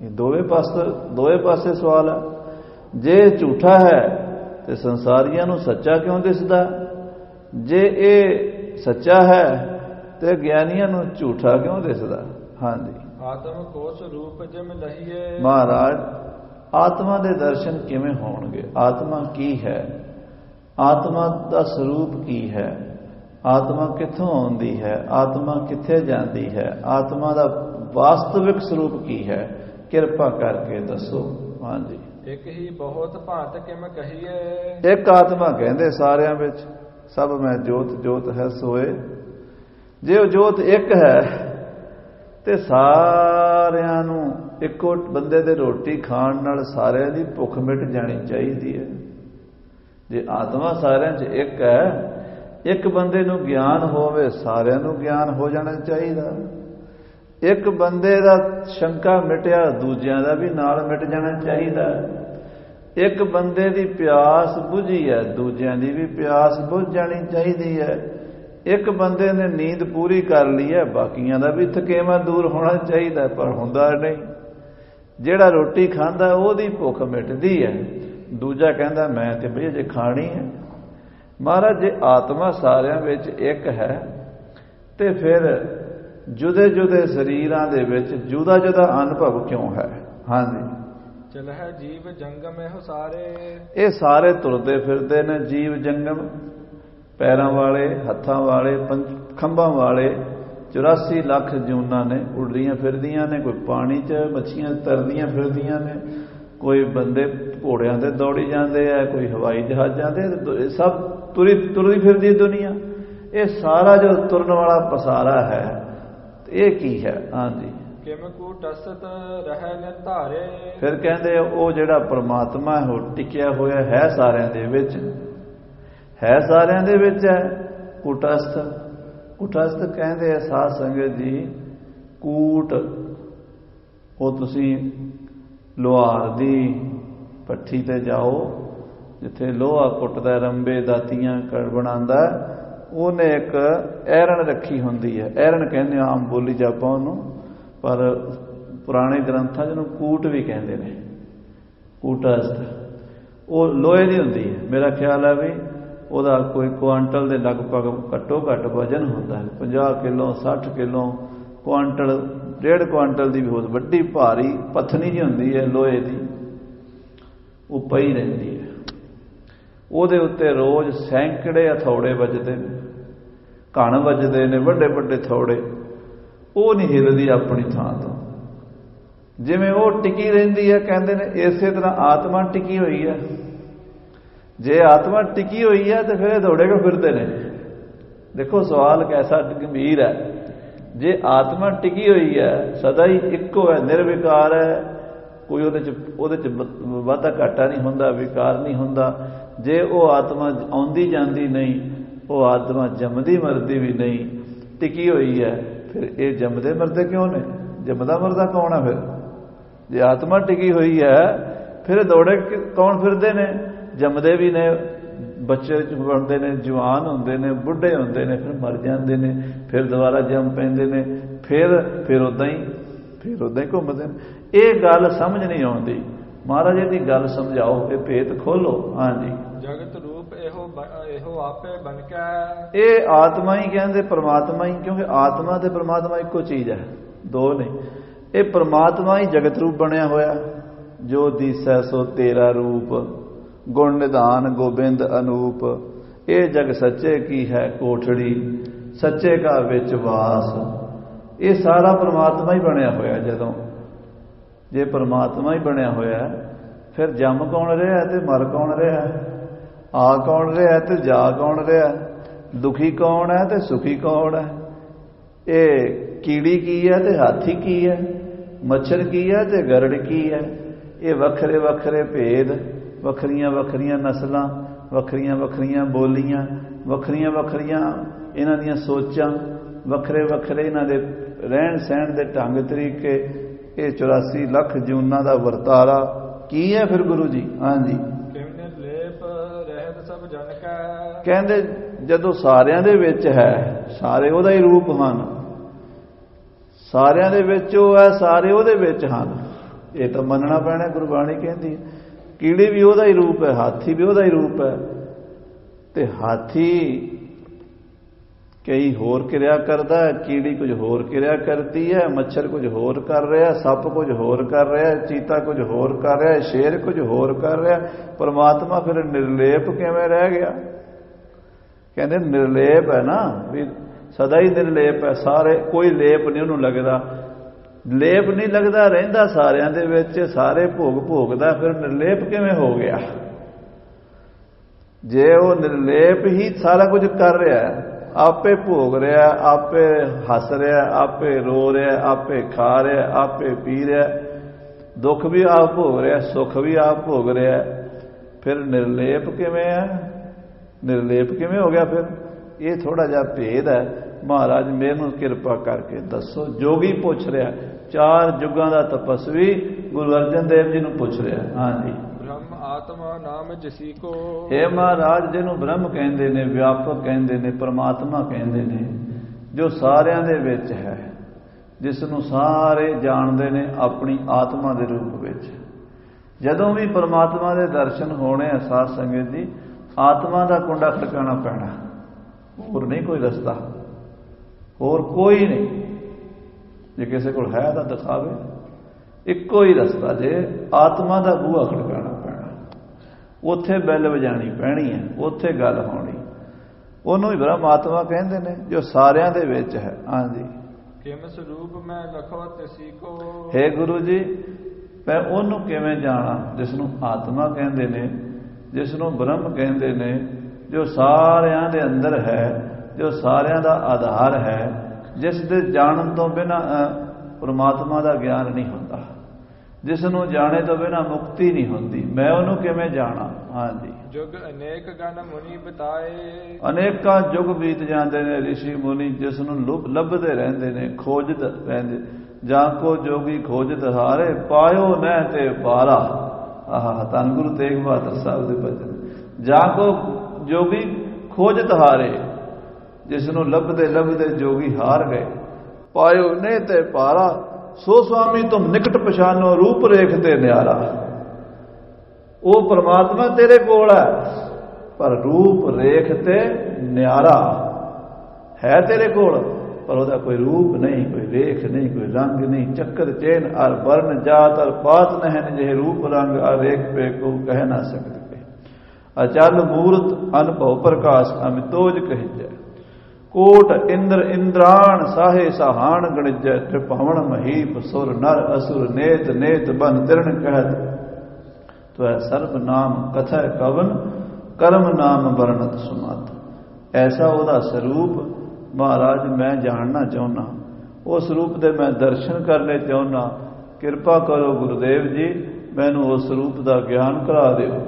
ਇਹ ਦੋਵੇਂ ਪਾਸੇ ਦੋਵੇਂ ਪਾਸੇ ਸਵਾਲ ਹੈ ਜੇ ਝੂਠਾ ਹੈ ਤੇ ਸੰਸਾਰੀਆਂ ਨੂੰ ਸੱਚਾ ਕਿਉਂ ਦਿਸਦਾ ਜੇ ਇਹ ਸੱਚਾ ਹੈ ਤੇ ਗਿਆਨੀਆਂ ਨੂੰ ਝੂਠਾ ਕਿਉਂ ਦਿਸਦਾ ਹਾਂਜੀ। ਆਤਮ ਕੋ ਸਰੂਪ ਜਿਮ ਲਹੀਏ ਮਹਾਰਾਜ ਆਤਮਾ ਦੇ ਦਰਸ਼ਨ ਕਿਵੇਂ ਹੋਣਗੇ? ਆਤਮਾ ਕੀ ਹੈ? ਆਤਮਾ ਦਾ ਸਰੂਪ ਕੀ ਹੈ? ਆਤਮਾ ਕਿੱਥੋਂ ਆਉਂਦੀ ਹੈ? ਆਤਮਾ ਕਿੱਥੇ ਜਾਂਦੀ ਹੈ? ਆਤਮਾ ਦਾ ਵਾਸਤਵਿਕ ਸਰੂਪ ਕੀ ਹੈ? ਕਿਰਪਾ ਕਰਕੇ ਦੱਸੋ ਹਾਂਜੀ ਇੱਕ ਹੀ ਬਹੁਤ ਭਾਂਤ ਕਿਮ ਕਹੀਏ ਇੱਕ ਆਤਮਾ ਕਹਿੰਦੇ ਸਾਰਿਆਂ ਵਿੱਚ ਸਭ ਮੈਂ ਜੋਤ ਜੋਤ ਹੈ ਸੋਏ। ਜੇ ਉਹ ਜੋਤ ਇੱਕ ਹੈ ਤੇ ਸਾਰਿਆਂ ਨੂੰ ਇੱਕੋ ਬੰਦੇ ਦੇ ਰੋਟੀ ਖਾਣ ਨਾਲ ਸਾਰਿਆਂ ਦੀ ਭੁੱਖ ਮਿਟ ਜਾਣੀ ਚਾਹੀਦੀ ਹੈ। ਜੇ ਆਤਮਾ ਸਾਰਿਆਂ 'ਚ ਇੱਕ ਹੈ, ਇੱਕ ਬੰਦੇ ਨੂੰ ਗਿਆਨ ਹੋਵੇ, ਸਾਰਿਆਂ ਨੂੰ ਗਿਆਨ ਹੋ ਜਾਣਾ ਚਾਹੀਦਾ। ਇੱਕ ਬੰਦੇ ਦਾ ਸ਼ੰਕਾ ਮਿਟਿਆ, ਦੂਜਿਆਂ ਦਾ ਵੀ ਨਾਲ ਮਿਟ ਜਾਣਾ ਚਾਹੀਦਾ। ਇੱਕ ਬੰਦੇ ਦੀ ਪਿਆਸ ਬੁਝੀ ਹੈ, ਦੂਜਿਆਂ ਦੀ ਵੀ ਪਿਆਸ ਬੁਝ ਜਾਣੀ ਚਾਹੀਦੀ ਹੈ। ਇੱਕ ਬੰਦੇ ਨੇ ਨੀਂਦ ਪੂਰੀ ਕਰ ਲਈ ਹੈ ਬਾਕੀਆਂ ਦਾ ਵੀ ਥਕੇਵਾ ਦੂਰ ਹੋਣਾ ਚਾਹੀਦਾ ਪਰ ਹੁੰਦਾ ਨਹੀਂ। ਜਿਹੜਾ ਰੋਟੀ ਖਾਂਦਾ ਉਹਦੀ ਭੁੱਖ ਮਿਟਦੀ ਹੈ। ਦੂਜਾ ਕਹਿੰਦਾ ਮੈਂ ਤੇ ਬਈ ਜੇ ਖਾਣੀ ਹੈ। ਮਹਾਰਾਜ ਜੇ ਆਤਮਾ ਸਾਰਿਆਂ ਵਿੱਚ ਇੱਕ ਹੈ ਤੇ ਫਿਰ ਜੁਦੇ ਜੁਦੇ ਸਰੀਰਾਂ ਦੇ ਵਿੱਚ ਜੁਦਾ ਜੁਦਾ ਅਨੁਭਵ ਕਿਉਂ ਹੈ? ਹਾਂਜੀ। ਚਲਹਿ ਜੀਵ ਜੰਗਮ ਇਹੋ ਸਾਰੇ। ਇਹ ਸਾਰੇ ਤੁਰਦੇ ਫਿਰਦੇ ਨੇ ਜੀਵ ਜੰਗਮ। ਪੈਰਾਂ ਵਾਲੇ ਹੱਥਾਂ ਵਾਲੇ ਖੰਭਾਂ ਵਾਲੇ 84 ਲੱਖ ਜੂਨਾਂ ਨੇ ਉੱਡਦੀਆਂ ਫਿਰਦੀਆਂ ਨੇ ਕੋਈ ਪਾਣੀ 'ਚ ਮੱਛੀਆਂ ਤਰਦੀਆਂ ਫਿਰਦੀਆਂ ਨੇ ਕੋਈ ਬੰਦੇ ਘੋੜਿਆਂ ਤੇ ਦੌੜੀ ਜਾਂਦੇ ਆ ਕੋਈ ਹਵਾਈ ਜਹਾਜ਼ਾਂ ਤੇ ਇਹ ਸਭ ਤੁਰੀ ਤੁਰਦੀ ਫਿਰਦੀ ਦੁਨੀਆ। ਇਹ ਸਾਰਾ ਜੋ ਤੁਰਨ ਵਾਲਾ ਪਸਾਰਾ ਹੈ ਇਹ ਕੀ ਹੈ? ਹਾਂਜੀ। ਕਿਮ ਕੂ ਟਸਤ ਰਹਿ ਨ ਧਾਰੇ। ਫਿਰ ਕਹਿੰਦੇ ਉਹ ਜਿਹੜਾ ਪ੍ਰਮਾਤਮਾ ਹੈ ਉਹ ਟਿਕਿਆ ਹੋਇਆ ਹੈ ਸਾਰਿਆਂ ਦੇ ਵਿੱਚ। ਹੈ ਸਾਰਿਆਂ ਦੇ ਵਿੱਚ ਹੈ। ਕੁਟਸਥ ਕੁਟਸਥ ਕਹਿੰਦੇ ਆ ਸਾਧ ਸੰਗਤ ਜੀ, ਕੂਟ, ਉਹ ਤੁਸੀਂ ਲੋਹਾਰ ਦੀ ਪੱਠੀ ਤੇ ਜਾਓ, ਜਿੱਥੇ ਲੋਹਾ ਕੁੱਟਦਾ, ਰੰਬੇ ਦਾਤੀਆਂ ਕਰ ਬਣਾਉਂਦਾ, ਉਹਨੇ ਇੱਕ ਐਰਣ ਰੱਖੀ ਹੁੰਦੀ ਹੈ। ਐਰਣ ਕਹਿੰਦੇ ਆਮ ਬੋਲੀ ਜਾਪਾਂ ਉਹਨੂੰ, ਪਰ ਪੁਰਾਣੇ ਗ੍ਰੰਥਾਂ ਜਿਹਨੂੰ ਕੂਟ ਵੀ ਕਹਿੰਦੇ ਨੇ। ਕੂਟਸਥ, ਉਹ ਲੋਹੇ ਦੀ ਹੁੰਦੀ ਹੈ। ਮੇਰਾ ਖਿਆਲ ਹੈ ਵੀ ਉਹਦਾ ਕੋਈ ਕੁਆਂਟਲ ਦੇ ਲਗਭਗ ਘੱਟੋ ਘੱਟ ਵਜਨ ਹੁੰਦਾ ਹੈ। 50 ਕਿਲੋ 60 ਕਿਲੋ, ਕੁਆਂਟਲ, ਡੇਢ ਕੁਆਂਟਲ ਦੀ ਬਹੁਤ ਵੱਡੀ ਭਾਰੀ ਪਥਨੀ ਜੀ ਹੁੰਦੀ ਹੈ ਲੋਹੇ ਦੀ। ਉਹ ਪਈ ਰਹਿੰਦੀ ਹੈ। ਉਹਦੇ ਉੱਤੇ ਰੋਜ਼ ਸੈਂਕੜੇ ਹਥੌੜੇ ਵੱਜਦੇ ਨੇ। ਘਣ ਵੱਜਦੇ ਨੇ, ਵੱਡੇ ਵੱਡੇ ਥੌੜੇ ਉਹ ਨਹੀਂ ਹਿਲਦੀ ਆਪਣੀ ਥਾਂ ਤੋਂ। ਜਿਵੇਂ ਉਹ ਟਿਕੀ ਰਹਿੰਦੀ ਹੈ, ਕਹਿੰਦੇ ਨੇ, ਇਸੇ ਤਰ੍ਹਾਂ ਆਤਮਾ ਟਿਕੀ ਹੋਈ ਹੈ। ਜੇ ਆਤਮਾ ਟਿਕੀ ਹੋਈ ਹੈ ਤੇ ਫਿਰ ਇਹ ਦੌੜੇ ਦੌੜੇਗਾ ਫਿਰਦੇ ਨੇ? ਦੇਖੋ ਸਵਾਲ ਕੈਸਾ ਗੰਭੀਰ ਹੈ। ਜੇ ਆਤਮਾ ਟਿਕੀ ਹੋਈ ਹੈ, ਸਦਾ ਹੀ ਇੱਕੋ ਹੈ, ਨਿਰਵਿਕਾਰ ਹੈ, ਕੋਈ ਉਹਦੇ ਚ ਉਹਦੇ ਚ ਵਾਧਾ ਘਾਟਾ ਨਹੀਂ ਹੁੰਦਾ, ਵਿਕਾਰ ਨਹੀਂ ਹੁੰਦਾ। ਜੇ ਉਹ ਆਤਮਾ ਆਉਂਦੀ ਜਾਂਦੀ ਨਹੀਂ, ਉਹ ਆਤਮਾ ਜੰਮਦੀ ਮਰਦੀ ਵੀ ਨਹੀਂ, ਟਿਕੀ ਹੋਈ ਹੈ, ਫਿਰ ਇਹ ਜੰਮਦੇ ਮਰਦੇ ਕਿਉਂ ਨੇ? ਜੰਮਦਾ ਮਰਦਾ ਕੌਣ ਹੈ ਫਿਰ? ਜੇ ਆਤਮਾ ਟਿਕੀ ਹੋਈ ਹੈ, ਫਿਰ ਦੌੜੇ ਕੌਣ ਫਿਰਦੇ ਨੇ? ਜੰਮਦੇ ਵੀ ਨੇ ਬੱਚੇ ਬਣਦੇ ਨੇ ਜਵਾਨ ਹੁੰਦੇ ਨੇ ਬੁੱਢੇ ਹੁੰਦੇ ਨੇ ਫਿਰ ਮਰ ਜਾਂਦੇ ਨੇ ਫਿਰ ਦੁਬਾਰਾ ਜੰਮ ਪੈਂਦੇ ਨੇ ਫਿਰ ਫਿਰ ਉਦਾਂ ਹੀ ਫਿਰ ਉਦਾਂ ਹੀ ਘੁੰਮਦੇ ਨੇ। ਇਹ ਗੱਲ ਸਮਝ ਨਹੀਂ ਆਉਂਦੀ। ਮਹਾਰਾਜ ਇਹਦੀ ਗੱਲ ਸਮਝਾਓ ਇਹ ਭੇਤ ਖੋਲੋ ਹਾਂਜੀ। ਜਗਤ ਰੂਪ ਇਹੋ ਇਹੋ ਆਪੇ ਬਨ ਕੇ ਇਹ ਆਤਮਾ ਹੀ ਕਹਿੰਦੇ ਪ੍ਰਮਾਤਮਾ ਹੀ ਕਿਉਂਕਿ ਆਤਮਾ ਤੇ ਪ੍ਰਮਾਤਮਾ ਇੱਕੋ ਚੀਜ਼ ਹੈ ਦੋ ਨੇ ਇਹ ਪ੍ਰਮਾਤਮਾ ਹੀ ਜਗਤ ਰੂਪ ਬਣਿਆ ਹੋਇਆ। ਜੋ ਦੀਸੈ ਸੋ ਤੇਰਾ ਰੂਪ। ਗੁਣ ਨਿਧਾਨ ਗੋਬਿੰਦ ਅਨੂਪ, ਇਹ ਜਗ ਸੱਚੇ ਕੀ ਹੈ ਕੋਠੜੀ, ਸੱਚੇ ਘਰ ਵਿੱਚ ਵਾਸ। ਇਹ ਸਾਰਾ ਪਰਮਾਤਮਾ ਹੀ ਬਣਿਆ ਹੋਇਆ ਜਦੋਂ। ਜੇ ਪਰਮਾਤਮਾ ਹੀ ਬਣਿਆ ਹੋਇਆ, ਫਿਰ ਜੰਮ ਕੌਣ ਰਿਹਾ ਤੇ ਮਰ ਕੌਣ ਰਿਹਾ ਆ ਕੌਣ ਰਿਹਾ ਤੇ ਜਾ ਕੌਣ ਰਿਹਾ ਦੁਖੀ ਕੌਣ ਹੈ ਤੇ ਸੁਖੀ ਕੌਣ ਹੈ? ਇਹ ਕੀੜੀ ਕੀ ਹੈ ਤੇ ਹਾਥੀ ਕੀ ਹੈ? ਮੱਛਰ ਕੀ ਹੈ ਤੇ ਗਰੜ ਕੀ ਹੈ? ਇਹ ਵੱਖਰੇ ਵੱਖਰੇ ਭੇਦ ਵੱਖਰੀਆਂ ਵੱਖਰੀਆਂ ਨਸਲਾਂ ਵੱਖਰੀਆਂ ਵੱਖਰੀਆਂ ਬੋਲੀਆਂ ਵੱਖਰੀਆਂ ਵੱਖਰੀਆਂ ਇਹਨਾਂ ਦੀਆਂ ਸੋਚਾਂ ਵੱਖਰੇ ਵੱਖਰੇ ਇਹਨਾਂ ਦੇ ਰਹਿਣ ਸਹਿਣ ਦੇ ਢੰਗ ਤਰੀਕੇ ਇਹ 84 ਲੱਖ ਜੂਨਾਂ ਦਾ ਵਰਤਾਰਾ ਕੀ ਹੈ ਫਿਰ ਗੁਰੂ ਜੀ? ਹਾਂਜੀ। ਕਿਮ ਨੇ ਲੇਪ ਰਹਿਤ ਸਭ ਜਨ ਕੈ। ਕਹਿੰਦੇ ਜਦੋਂ ਸਾਰਿਆਂ ਦੇ ਵਿੱਚ ਹੈ ਸਾਰੇ ਉਹਦਾ ਹੀ ਰੂਪ ਹਨ। ਸਾਰਿਆਂ ਦੇ ਵਿੱਚ ਉਹ ਹੈ ਸਾਰੇ ਉਹਦੇ ਵਿੱਚ ਹਨ। ਇਹ ਤਾਂ ਮੰਨਣਾ ਪੈਣਾ ਗੁਰਬਾਣੀ ਕਹਿੰਦੀ ਹੈ। ਕੀੜੀ ਵੀ ਉਹਦਾ ਹੀ ਰੂਪ ਹੈ, ਹਾਥੀ ਵੀ ਉਹਦਾ ਹੀ ਰੂਪ ਹੈ। ਤੇ ਹਾਥੀ ਕਈ ਹੋਰ ਕਿਰਿਆ ਕਰਦਾ ਹੈ, ਕੀੜੀ ਕੁਝ ਹੋਰ ਕਿਰਿਆ ਕਰਦੀ ਹੈ, ਮੱਛਰ ਕੁਝ ਹੋਰ ਕਰ ਰਿਹਾ, ਸੱਪ ਕੁਝ ਹੋਰ ਕਰ ਰਿਹਾ, ਚੀਤਾ ਕੁਝ ਹੋਰ ਕਰ ਰਿਹਾ, ਸ਼ੇਰ ਕੁਝ ਹੋਰ ਕਰ ਰਿਹਾ। ਪਰਮਾਤਮਾ ਫਿਰ ਨਿਰਲੇਪ ਕਿਵੇਂ ਰਹਿ ਗਿਆ? ਕਹਿੰਦੇ ਨਿਰਲੇਪ ਹੈ ਨਾ, ਵੀ ਸਦਾ ਹੀ ਨਿਰਲੇਪ ਹੈ, ਸਾਰੇ ਕੋਈ ਲੇਪ ਨਹੀਂ ਉਹਨੂੰ ਲੱਗਦਾ। ਲੇਪ ਨਹੀਂ ਲੱਗਦਾ, ਰਹਿੰਦਾ ਸਾਰਿਆਂ ਦੇ ਵਿੱਚ, ਸਾਰੇ ਭੋਗ ਭੋਗਦਾ, ਫਿਰ ਨਿਰਲੇਪ ਕਿਵੇਂ ਹੋ ਗਿਆ? ਜੇ ਉਹ ਨਿਰਲੇਪ ਹੀ ਸਾਰਾ ਕੁਝ ਕਰ ਰਿਹਾ ਹੈ ਆਪੇ ਭੋਗ ਰਿਹਾ, ਆਪੇ ਹੱਸ ਰਿਹਾ, ਆਪੇ ਰੋ ਰਿਹਾ, ਆਪੇ ਖਾ ਰਿਹਾ, ਆਪੇ ਪੀ ਰਿਹਾ, ਦੁੱਖ ਵੀ ਆਪ ਭੋਗ ਰਿਹਾ, ਸੁੱਖ ਵੀ ਆਪ ਭੋਗ ਰਿਹਾ, ਫਿਰ ਨਿਰਲੇਪ ਕਿਵੇਂ ਹੈ ਨਿਰਲੇਪ ਕਿਵੇਂ ਹੋ ਗਿਆ ਫਿਰ? ਇਹ ਥੋੜਾ ਜਿਹਾ ਭੇਦ ਹੈ। ਮਹਾਰਾਜ, ਮੈਨੂੰ ਕਿਰਪਾ ਕਰਕੇ ਦੱਸੋ, ਜੋਗੀ ਪੁੱਛ ਰਿਹਾ ਚਾਰ ਯੁੱਗਾਂ ਦਾ ਤਪਸਵੀ ਗੁਰੂ ਅਰਜਨ ਦੇਵ ਜੀ ਨੂੰ ਪੁੱਛ ਰਿਹਾ। ਹਾਂਜੀ। ਬ੍ਰਹਮ ਆਤਮਾ ਨਾਮ ਜਸੀ ਕੋ। ਇਹ ਮਹਾਰਾਜ ਜਿਹਨੂੰ ਬ੍ਰਹਮ ਕਹਿੰਦੇ ਨੇ ਵਿਆਪਕ ਕਹਿੰਦੇ ਨੇ ਪ੍ਰਮਾਤਮਾ ਕਹਿੰਦੇ ਨੇ ਜੋ ਸਾਰਿਆਂ ਦੇ ਵਿੱਚ ਹੈ ਜਿਸ ਨੂੰ ਸਾਰੇ ਜਾਣਦੇ ਨੇ ਆਪਣੀ ਆਤਮਾ ਦੇ ਰੂਪ ਵਿੱਚ। ਜਦੋਂ ਵੀ ਪ੍ਰਮਾਤਮਾ ਦੇ ਦਰਸ਼ਨ ਹੋਣੇ ਆ ਸਾਧ ਸੰਗਤ ਜੀ ਆਤਮਾ ਦਾ ਕੁੰਡਾ ਖੜਕਾਣਾ ਪੈਣਾ। ਹੋਰ ਨਹੀਂ ਕੋਈ ਰਸਤਾ। ਹੋਰ ਕੋਈ ਨਹੀਂ। ਜੇ ਕਿਸੇ ਕੋਲ ਹੈ ਤਾਂ ਦਿਖਾਵੇ। ਇੱਕੋ ਹੀ ਰਸਤਾ ਜੇ ਆਤਮਾ ਦਾ ਬੂਹਾ ਖੜਕਾਣਾ ਪੈਣਾ। ਉੱਥੇ ਬੈਲ ਵਜਾਣੀ ਪੈਣੀ ਹੈ ਉੱਥੇ ਗੱਲ ਹੋਣੀ। ਉਹਨੂੰ ਹੀ ਬ੍ਰਹਮ ਆਤਮਾ ਕਹਿੰਦੇ ਨੇ ਜੋ ਸਾਰਿਆਂ ਦੇ ਵਿੱਚ ਹੈ। ਹਾਂਜੀ। ਕਿਮ ਸਰੂਪ ਮੈਂ ਲਖੋ ਤਿਸੀ ਕੋ ਹੈ ਗੁਰੂ ਜੀ ਮੈਂ ਉਹਨੂੰ ਕਿਵੇਂ ਜਾਣਾ? ਜਿਸ ਨੂੰ ਆਤਮਾ ਕਹਿੰਦੇ ਨੇ ਜਿਸ ਨੂੰ ਬ੍ਰਹਮ ਕਹਿੰਦੇ ਨੇ ਜੋ ਸਾਰਿਆਂ ਦੇ ਅੰਦਰ ਹੈ ਜੋ ਸਾਰਿਆਂ ਦਾ ਆਧਾਰ ਹੈ ਜਿਸ ਦੇ ਜਾਣਨ ਤੋਂ ਬਿਨਾ ਪ੍ਰਮਾਤਮਾ ਦਾ ਗਿਆਨ ਨਹੀਂ ਹੁੰਦਾ। ਜਿਸ ਨੂੰ ਜਾਣੇ ਤੋਂ ਬਿਨਾ ਮੁਕਤੀ ਨਹੀਂ ਹੁੰਦੀ। ਮੈਂ ਉਹਨੂੰ ਕਿਵੇਂ ਜਾਣਾ? ਹਾਂਜੀ। ਜੁਗ ਅਨੇਕ ਗਨ ਮੁਨੀ ਬਤਾਏ। ਅਨੇਕਾਂ ਯੁੱਗ ਬੀਤ ਜਾਂਦੇ ਨੇ ઋષਿ ਮੁਨੀ ਜਿਸ ਨੂੰ ਲੁਭ- ਲੱਭਦੇ ਰਹਿੰਦੇ ਨੇ ਖੋਜਤ ਰਹਿੰਦੇ। ਜਾਂ ਕੋ ਜੋਗੀ ਖੋਜਤ ਹਾਰੇ ਪਾਇਓ ਨਹਿ ਤੇ ਪਾਰਾ ਆਹ ਧੰਨ ਗੁਰੂ ਤੇਗ ਬਹਾਦਰ ਸਾਹਿਬ ਦੇ ਬਚਨ ਜਾਂ ਕੋ ਜੋਗੀ ਖੋਜਤ ਹਾਰੇ ਜਿਸ ਨੂੰ ਲੱਭਦੇ ਲੱਭਦੇ ਜੋਗੀ ਹਾਰ ਗਏ। ਪਾਇਓ ਨੇ ਤੇ ਪਾਰਾ ਸੋ ਸੁਆਮੀ ਤੁਮ ਨਿਕਟ ਪਛਾਨੋ ਰੂਪ ਰੇਖ ਤੇ ਨਿਆਰਾ। ਉਹ ਪ੍ਰਮਾਤਮਾ ਤੇਰੇ ਕੋਲ ਹੈ, ਪਰ ਰੂਪ ਰੇਖ ਤੇ ਨਿਆਰਾ ਹੈ ਤੇਰੇ ਕੋਲ। ਪਰ ਉਹਦਾ ਕੋਈ ਰੂਪ ਨਹੀਂ, ਕੋਈ ਰੇਖ ਨਹੀਂ, ਕੋਈ ਰੰਗ ਨਹੀਂ, ਚੱਕਰ, ਚੇਨ, ਅਰ ਵਰਨ ਜਾਤ, ਅਰ ਪਾਤ ਨਹਿਨ ਜਿਹੇ ਰੂਪ, ਰੰਗ, ਅਰ ਰੇਖ ਪੇ ਕੋ ਕਹਿ ਨਾ ਸਕਦੀ। ਅਚਲ ਮੂਰਤ ਅਨਭਵ ਪ੍ਰਕਾਸ਼ ਅਮਿਤੋਜ ਕਹਿਜੈ ਕੋਟ ਇੰਦਰ ਇੰਦਰਾਣ, ਸਾਹੇ ਸਹਾਣ ਗਣਜੈ ਤ੍ਰਿਭਵਨ ਮਹੀਪ, ਸੁਰ ਨਰ ਅਸੁਰ ਨੇਤ ਨੇਤ ਬਨ ਤਿਰਣ ਕਹਿਤ। ਤਵੈ ਸਰਬ ਨਾਮ ਕਥੈ ਕਵਨ, ਕਰਮ ਨਾਮ ਵਰਣਤ ਸੁਮਤ। ਐਸਾ ਉਹਦਾ ਸਰੂਪ, ਮਹਾਰਾਜ ਮੈਂ ਜਾਣਨਾ ਚਾਹੁੰਨਾ। ਉਸ ਰੂਪ ਦੇ ਮੈਂ ਦਰਸ਼ਨ ਕਰਨੇ ਚਾਹੁੰਨਾ। ਕਿਰਪਾ ਕਰੋ ਗੁਰਦੇਵ ਜੀ, ਮੈਨੂੰ ਉਸ ਰੂਪ ਦਾ ਗਿਆਨ ਕਰਾ ਦਿਓ।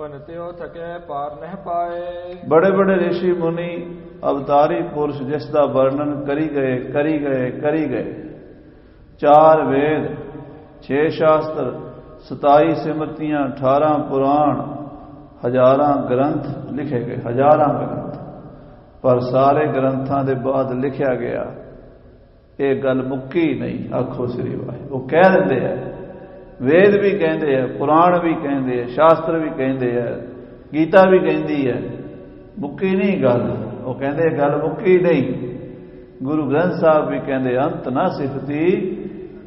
ਪਨਤਿਓ ਥਕੇ ਪਾਰ ਨਹਿ ਪਾਏ। ਬੜੇ ਬੜੇ ઋષਿ ਮੁਨੀ, ਅਵਤਾਰੀ ਪੁਰਸ਼ ਜਿਸ ਦਾ ਵਰਣਨ ਕਰੀ ਗਏ ਕਰੀ ਗਏ ਕਰੀ ਗਏ। ਚਾਰ ਵੇਦ 6 ਸ਼ਾਸਤਰ 27 ਸਿਮਰਤੀਆਂ 18 ਪੁਰਾਣ, ਹਜ਼ਾਰਾਂ ਗ੍ਰੰਥ ਲਿਖੇ ਗਏ, ਹਜ਼ਾਰਾਂ ਗ੍ਰੰਥ। ਪਰ ਸਾਰੇ ਗ੍ਰੰਥਾਂ ਦੇ ਬਾਅਦ ਲਿਖਿਆ ਗਿਆ, ਇਹ ਗੱਲ ਮੁੱਕੀ ਨਹੀਂ, ਆਖੋ ਸ੍ਰੀ ਵਾਹਿਗੁਰੂ। ਉਹ ਕਹਿ ਦਿੰਦੇ ਆ ਵੇਦ ਵੀ ਕਹਿੰਦੇ ਆ, ਪੁਰਾਣ ਵੀ ਕਹਿੰਦੇ ਆ, ਸ਼ਾਸਤਰ ਵੀ ਕਹਿੰਦੇ ਆ, ਗੀਤਾ ਵੀ ਕਹਿੰਦੀ ਹੈ ਮੁੱਕੀ ਨਹੀਂ ਗੱਲ, ਉਹ ਕਹਿੰਦੇ ਗੱਲ ਮੁੱਕੀ ਨਹੀਂ। ਗੁਰੂ ਗ੍ਰੰਥ ਸਾਹਿਬ ਵੀ ਕਹਿੰਦੇ ਅੰਤ ਨਾ ਸਿਫਤੀ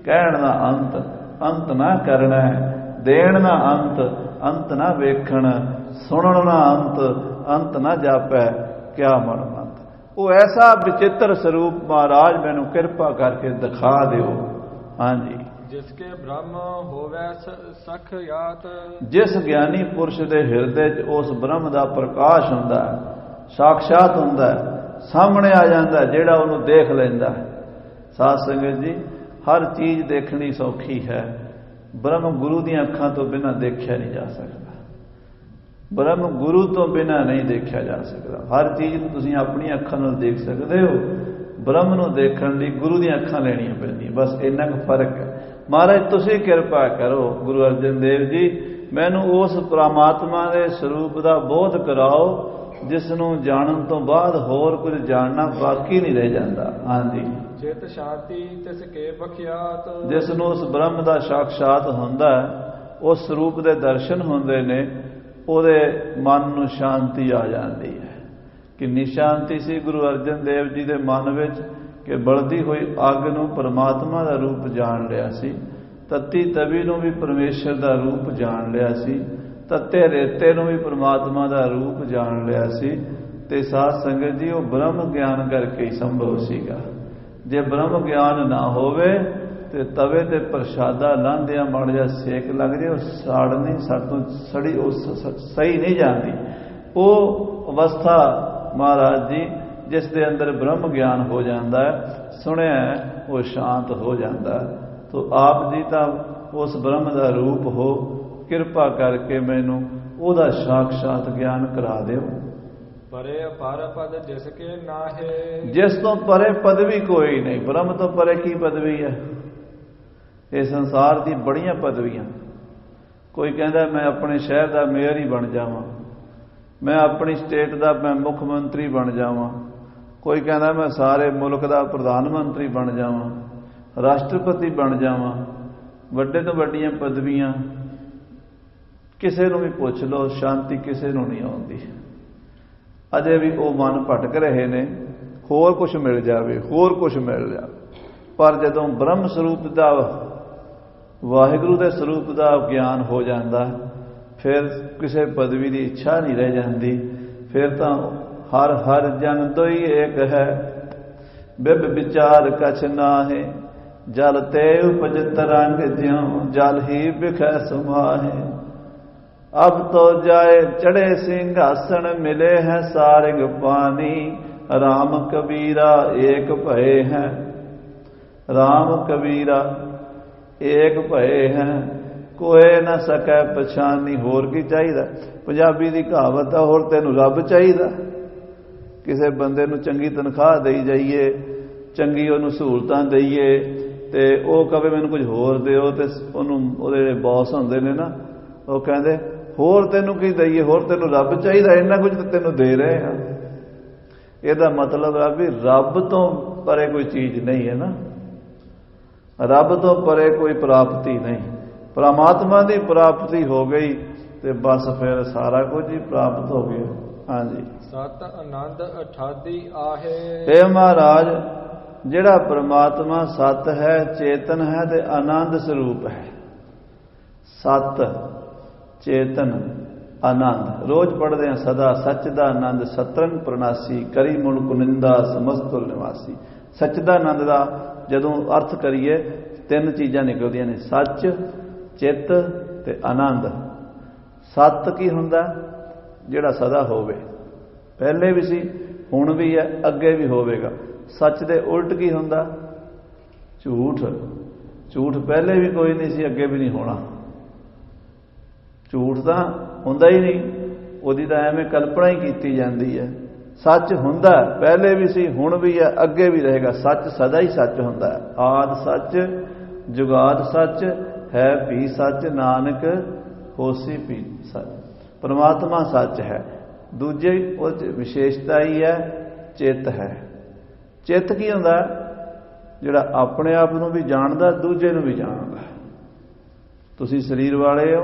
ਕਹਿਣ ਦਾ ਅੰਤ ਅੰਤ ਨਾ ਕਰਨਾ ਦੇਣ ਦਾ ਅੰਤ ਅੰਤ ਨਾ ਵੇਖਣ, ਸੁਣਨ ਦਾ ਅੰਤ ਅੰਤ ਨਾ ਜਾਪੈ, ਕਿਆ ਮਨਮੰਤ ਉਹ ਐਸਾ ਵਿਚਿੱਤਰ ਸਰੂਪ ਮਹਾਰਾਜ ਮੈਨੂੰ ਕਿਰਪਾ ਕਰਕੇ ਦਿਖਾ ਦਿਓ। ਹਾਂਜੀ। ਜਿਸ ਬ੍ਰਹਮ ਹੋਵੇ ਸਖ ਯਾਤ। ਜਿਸ ਗਿਆਨੀ ਪੁਰਸ਼ ਦੇ ਹਿਰਦੇ 'ਚ ਉਸ ਬ੍ਰਹਮ ਦਾ ਪ੍ਰਕਾਸ਼ ਹੁੰਦਾ ਹੈ ਸਾਖਸ਼ਾਤ ਹੁੰਦਾ ਹੈ, ਸਾਹਮਣੇ ਆ ਜਾਂਦਾ ਜਿਹੜਾ ਉਹਨੂੰ ਦੇਖ ਲੈਂਦਾ ਸਾਧ ਸੰਗਤ ਜੀ, ਹਰ ਚੀਜ਼ ਦੇਖਣੀ ਸੌਖੀ ਹੈ। ਬ੍ਰਹਮ ਗੁਰੂ ਦੀਆਂ ਅੱਖਾਂ ਤੋਂ ਬਿਨਾਂ ਦੇਖਿਆ ਨਹੀਂ ਜਾ ਸਕਦਾ। ਬ੍ਰਹਮ ਗੁਰੂ ਤੋਂ ਬਿਨਾਂ ਨਹੀਂ ਦੇਖਿਆ ਜਾ ਸਕਦਾ। ਹਰ ਚੀਜ਼ ਨੂੰ ਤੁਸੀਂ ਆਪਣੀਆਂ ਅੱਖਾਂ ਨਾਲ ਦੇਖ ਸਕਦੇ ਹੋ। ਬ੍ਰਹਮ ਨੂੰ ਦੇਖਣ ਲਈ ਗੁਰੂ ਦੀਆਂ ਅੱਖਾਂ ਲੈਣੀਆਂ ਪੈਂਦੀਆਂ। ਬਸ ਇੰਨਾ ਕੁ ਫ਼ਰਕ ਹੈ। ਮਹਾਰਾਜ ਤੁਸੀਂ ਕਿਰਪਾ ਕਰੋ ਗੁਰੂ ਅਰਜਨ ਦੇਵ ਜੀ ਮੈਨੂੰ ਉਸ ਪ੍ਰਮਾਤਮਾ ਦੇ ਸਰੂਪ ਦਾ ਬੋਧ ਕਰਾਓ ਜਿਸ ਨੂੰ ਜਾਣਨ ਤੋਂ ਬਾਅਦ ਹੋਰ ਕੁਝ ਜਾਣਨਾ ਬਾਕੀ ਨਹੀਂ ਰਹਿ ਜਾਂਦਾ। ਹਾਂਜੀ। ਚਿਤ ਸ਼ਾਂਤੀ ਤਿਸ ਕੇ ਬਖਿਆਤ। ਜਿਸ ਨੂੰ ਉਸ ਬ੍ਰਹਮ ਦਾ ਸਾਖਸ਼ਾਤ ਹੁੰਦਾ ਉਸ ਸਰੂਪ ਦੇ ਦਰਸ਼ਨ ਹੁੰਦੇ ਨੇ ਉਹਦੇ ਮਨ ਨੂੰ ਸ਼ਾਂਤੀ ਆ ਜਾਂਦੀ ਹੈ। ਕਿੰਨੀ ਸ਼ਾਂਤੀ ਸੀ ਗੁਰੂ ਅਰਜਨ ਦੇਵ ਜੀ ਦੇ ਮਨ ਵਿੱਚ। ਕਿ ਬਲਦੀ ਹੋਈ ਅੱਗ ਨੂੰ ਪਰਮਾਤਮਾ ਦਾ ਰੂਪ ਜਾਣ ਲਿਆ ਸੀ, ਤਤੀ ਤਵੀ ਨੂੰ ਵੀ ਪਰਮੇਸ਼ਰ ਦਾ ਰੂਪ ਜਾਣ ਲਿਆ ਸੀ, ਤਤੇ ਰੇਤੇ ਨੂੰ ਵੀ ਪਰਮਾਤਮਾ ਦਾ ਰੂਪ ਜਾਣ ਲਿਆ ਸੀ, ਤੇ ਸਾਧ ਸੰਗਤ ਜੀ, ਉਹ ਬ੍ਰਹਮ ਗਿਆਨ ਕਰਕੇ ਹੀ ਸੰਭਵ ਸੀਗਾ। ਜੇ ਬ੍ਰਹਮ ਗਿਆਨ ਨਾ ਹੋਵੇ, ਤੇ ਤਵੇ ਤੇ ਪ੍ਰਸ਼ਾਦਾ ਲਾਂਦਿਆਂ ਮੜ ਜਾ ਸੇਕ ਲੱਗ ਜੇ, ਉਹ ਸਾੜਨੀ ਨਹੀਂ ਸਾਤੋਂ ਸੜੀ, ਉਹ ਸਹੀ ਨਹੀਂ ਜਾਂਦੀ। ਉਹ ਅਵਸਥਾ ਮਹਾਰਾਜ ਜੀ ਜਿਸ ਦੇ ਅੰਦਰ ਬ੍ਰਹਮ ਗਿਆਨ ਹੋ ਜਾਂਦਾ ਸੁਣਿਆ ਉਹ ਸ਼ਾਂਤ ਹੋ ਜਾਂਦਾ ਤੋ ਆਪ ਜੀ ਤਾਂ ਉਸ ਬ੍ਰਹਮ ਦਾ ਰੂਪ ਹੋ ਕਿਰਪਾ ਕਰਕੇ ਮੈਨੂੰ ਉਹਦਾ ਸਾਖਸ਼ਾਤ ਗਿਆਨ ਕਰਾ ਦਿਓ। ਪਰੇ ਅਪਾਰ ਪਦ ਜਿਸ ਕੇ ਨਾਹੇ। ਜਿਸ ਤੋਂ ਪਰੇ ਪਦਵੀ ਕੋਈ ਨਹੀਂ ਬ੍ਰਹਮ ਤੋਂ ਪਰੇ ਕੀ ਪਦਵੀ ਹੈ? ਇਹ ਸੰਸਾਰ ਦੀ ਬੜੀਆਂ ਪਦਵੀਆਂ। ਕੋਈ ਕਹਿੰਦਾ ਮੈਂ ਆਪਣੇ ਸ਼ਹਿਰ ਦਾ ਮੇਅਰ ਹੀ ਬਣ ਜਾਵਾਂ। ਮੈਂ ਆਪਣੀ ਸਟੇਟ ਦਾ ਮੈਂ ਮੁੱਖ ਮੰਤਰੀ ਬਣ ਜਾਵਾਂ। ਕੋਈ ਕਹਿੰਦਾ ਮੈਂ ਸਾਰੇ ਮੁਲਕ ਦਾ ਪ੍ਰਧਾਨ ਮੰਤਰੀ ਬਣ ਜਾਵਾਂ, ਰਾਸ਼ਟਰਪਤੀ ਬਣ ਜਾਵਾਂ, ਵੱਡੇ ਤੋਂ ਵੱਡੀਆਂ ਪਦਵੀਆਂ, ਕਿਸੇ ਨੂੰ ਵੀ ਪੁੱਛ ਲਓ, ਸ਼ਾਂਤੀ ਕਿਸੇ ਨੂੰ ਨਹੀਂ ਆਉਂਦੀ। ਅਜੇ ਵੀ ਉਹ ਮਨ ਭਟਕ ਰਹੇ ਨੇ, ਹੋਰ ਕੁਝ ਮਿਲ ਜਾਵੇ, ਹੋਰ ਕੁਝ ਮਿਲ ਜਾ। ਪਰ ਜਦੋਂ ਬ੍ਰਹਮ ਸਰੂਪ ਦਾ, ਵਾਹਿਗੁਰੂ ਦੇ ਸਰੂਪ ਦਾ ਗਿਆਨ ਹੋ ਜਾਂਦਾ, ਫਿਰ ਕਿਸੇ ਪਦਵੀ ਦੀ ਇੱਛਾ ਨਹੀਂ ਰਹਿ ਜਾਂਦੀ, ਫਿਰ ਤਾਂ ਹਰ ਹਰ ਜਨ ਦੋਈ ਏਕ ਹੈ। ਬਿਬ ਵਿਚਾਰ ਕਛ ਨਾਹੇ, ਜਲ ਤੇ ਉਪਜਤ ਰੰਗ ਜਿਉ, ਜਲ ਹੀ ਬਿਖੈ ਸਮਾਹੇ। ਅਬ ਤੋ ਜਾਏ ਚੜੇ ਸਿੰਘਾਸਣ ਮਿਲੇ ਹੈ ਸਾਰਗ ਪਾਣੀ ਰਾਮ ਕਬੀਰਾ ਏਕ ਭਏ ਹੈ। ਰਾਮ ਕਬੀਰਾ ਏਕ ਭਏ ਹੈ, ਕੋਏ ਨਾ ਸਕੈ ਪਛਾਨੀ, ਹੋਰ ਕੀ ਚਾਹੀਦਾ? ਪੰਜਾਬੀ ਦੀ ਕਹਾਵਤ ਆ, ਹੋਰ ਤੈਨੂੰ ਰੱਬ ਚਾਹੀਦਾ। ਕਿਸੇ ਬੰਦੇ ਨੂੰ ਚੰਗੀ ਤਨਖਾਹ ਦੇਈ ਜਾਈਏ, ਚੰਗੀ ਉਹਨੂੰ ਸਹੂਲਤਾਂ ਦਈਏ, ਤੇ ਉਹ ਕਵੇ ਮੈਨੂੰ ਕੁਝ ਹੋਰ ਦਿਓ ਤੇ ਉਹਨੂੰ ਉਹਦੇ ਜਿਹੜੇ ਬੌਸ ਹੁੰਦੇ ਨੇ ਨਾ, ਉਹ ਕਹਿੰਦੇ, ਹੋਰ ਤੈਨੂੰ ਕੀ ਦਈਏ, ਹੋਰ ਤੈਨੂੰ ਰੱਬ ਚਾਹੀਦਾ, ਇੰਨਾ ਕੁਝ ਤਾਂ ਤੈਨੂੰ ਦੇ ਰਹੇ ਆ। ਇਹਦਾ ਮਤਲਬ ਆ ਵੀ ਰੱਬ ਤੋਂ ਪਰੇ ਕੋਈ ਚੀਜ਼ ਨਹੀਂ ਹੈ ਨਾ। ਰੱਬ ਤੋਂ ਪਰੇ ਕੋਈ ਪ੍ਰਾਪਤੀ ਨਹੀਂ। ਪਰਮਾਤਮਾ ਦੀ ਪ੍ਰਾਪਤੀ ਹੋ ਗਈ ਤੇ ਬਸ ਫਿਰ ਸਾਰਾ ਕੁਝ ਹੀ ਪ੍ਰਾਪਤ ਹੋ ਗਿਆ। ਹਾਂਜੀ। ਸਤ ਆਨੰਦ ਅਠਾਦੀ ਆਹੇ। ਇਹ ਮਹਾਰਾਜ ਜਿਹੜਾ ਪ੍ਰਮਾਤਮਾ ਸਤ ਹੈ ਚੇਤਨ ਹੈ ਤੇ ਆਨੰਦ ਸਰੂਪ ਹੈ। ਸਤ ਚੇਤਨ ਆਨੰਦ। ਰੋਜ਼ ਪੜ੍ਹਦੇ ਆ ਸਦਾ ਸੱਚ ਦਾ ਆਨੰਦ ਸਤਰੰਗ ਪ੍ਰਣਾਸੀ ਕਰੀ ਮੁਲ ਕੁਨਿੰਦਾ ਸਮਸਤੁਲ ਨਿਵਾਸੀ। ਸੱਚ ਦਾ ਆਨੰਦ ਦਾ ਜਦੋਂ ਅਰਥ ਕਰੀਏ ਤਿੰਨ ਚੀਜ਼ਾਂ ਨਿਕਲਦੀਆਂ ਨੇ ਸੱਚ ਚਿੱਤ ਤੇ ਆਨੰਦ। ਸਤ ਕੀ ਹੁੰਦਾ? ਜਿਹੜਾ ਸਦਾ ਹੋਵੇ। ਪਹਿਲੇ ਵੀ ਸੀ, ਹੁਣ ਵੀ ਹੈ, ਅੱਗੇ ਵੀ ਹੋਵੇਗਾ। ਸੱਚ ਦੇ ਉਲਟ ਕੀ ਹੁੰਦਾ? ਝੂਠ। ਝੂਠ ਪਹਿਲੇ ਵੀ ਕੋਈ ਨਹੀਂ ਸੀ, ਅੱਗੇ ਵੀ ਨਹੀਂ ਹੋਣਾ। ਝੂਠ ਤਾਂ ਹੁੰਦਾ ਹੀ ਨਹੀਂ। ਉਹਦੀ ਤਾਂ ਐਵੇਂ ਕਲਪਨਾ ਹੀ ਕੀਤੀ ਜਾਂਦੀ ਹੈ। ਸੱਚ ਹੁੰਦਾ ਪਹਿਲੇ ਵੀ ਸੀ, ਹੁਣ ਵੀ ਹੈ, ਅੱਗੇ ਵੀ ਰਹੇਗਾ। ਸੱਚ ਸਦਾ ਹੀ ਸੱਚ ਹੁੰਦਾ ਹੈ। ਆਦ ਸੱਚ, ਜੁਗਾਦ ਸੱਚ, ਹੈ ਵੀ ਸੱਚ, ਨਾਨਕ, ਹੋਸੀ ਵੀ ਸੱਚ। ਪਰਮਾਤਮਾ ਸੱਚ ਹੈ। ਦੂਜੇ ਉਹ ਵਿਸ਼ੇਸ਼ਤਾ ਹੀ ਹੈ, ਚਿੱਤ ਹੈ। ਚਿੱਤ ਕੀ ਹੁੰਦਾ? ਜਿਹੜਾ ਆਪਣੇ ਆਪ ਨੂੰ ਵੀ ਜਾਣਦਾ, ਦੂਜੇ ਨੂੰ ਵੀ ਜਾਣਦਾ। ਤੁਸੀਂ ਸਰੀਰ ਵਾਲੇ ਹੋ,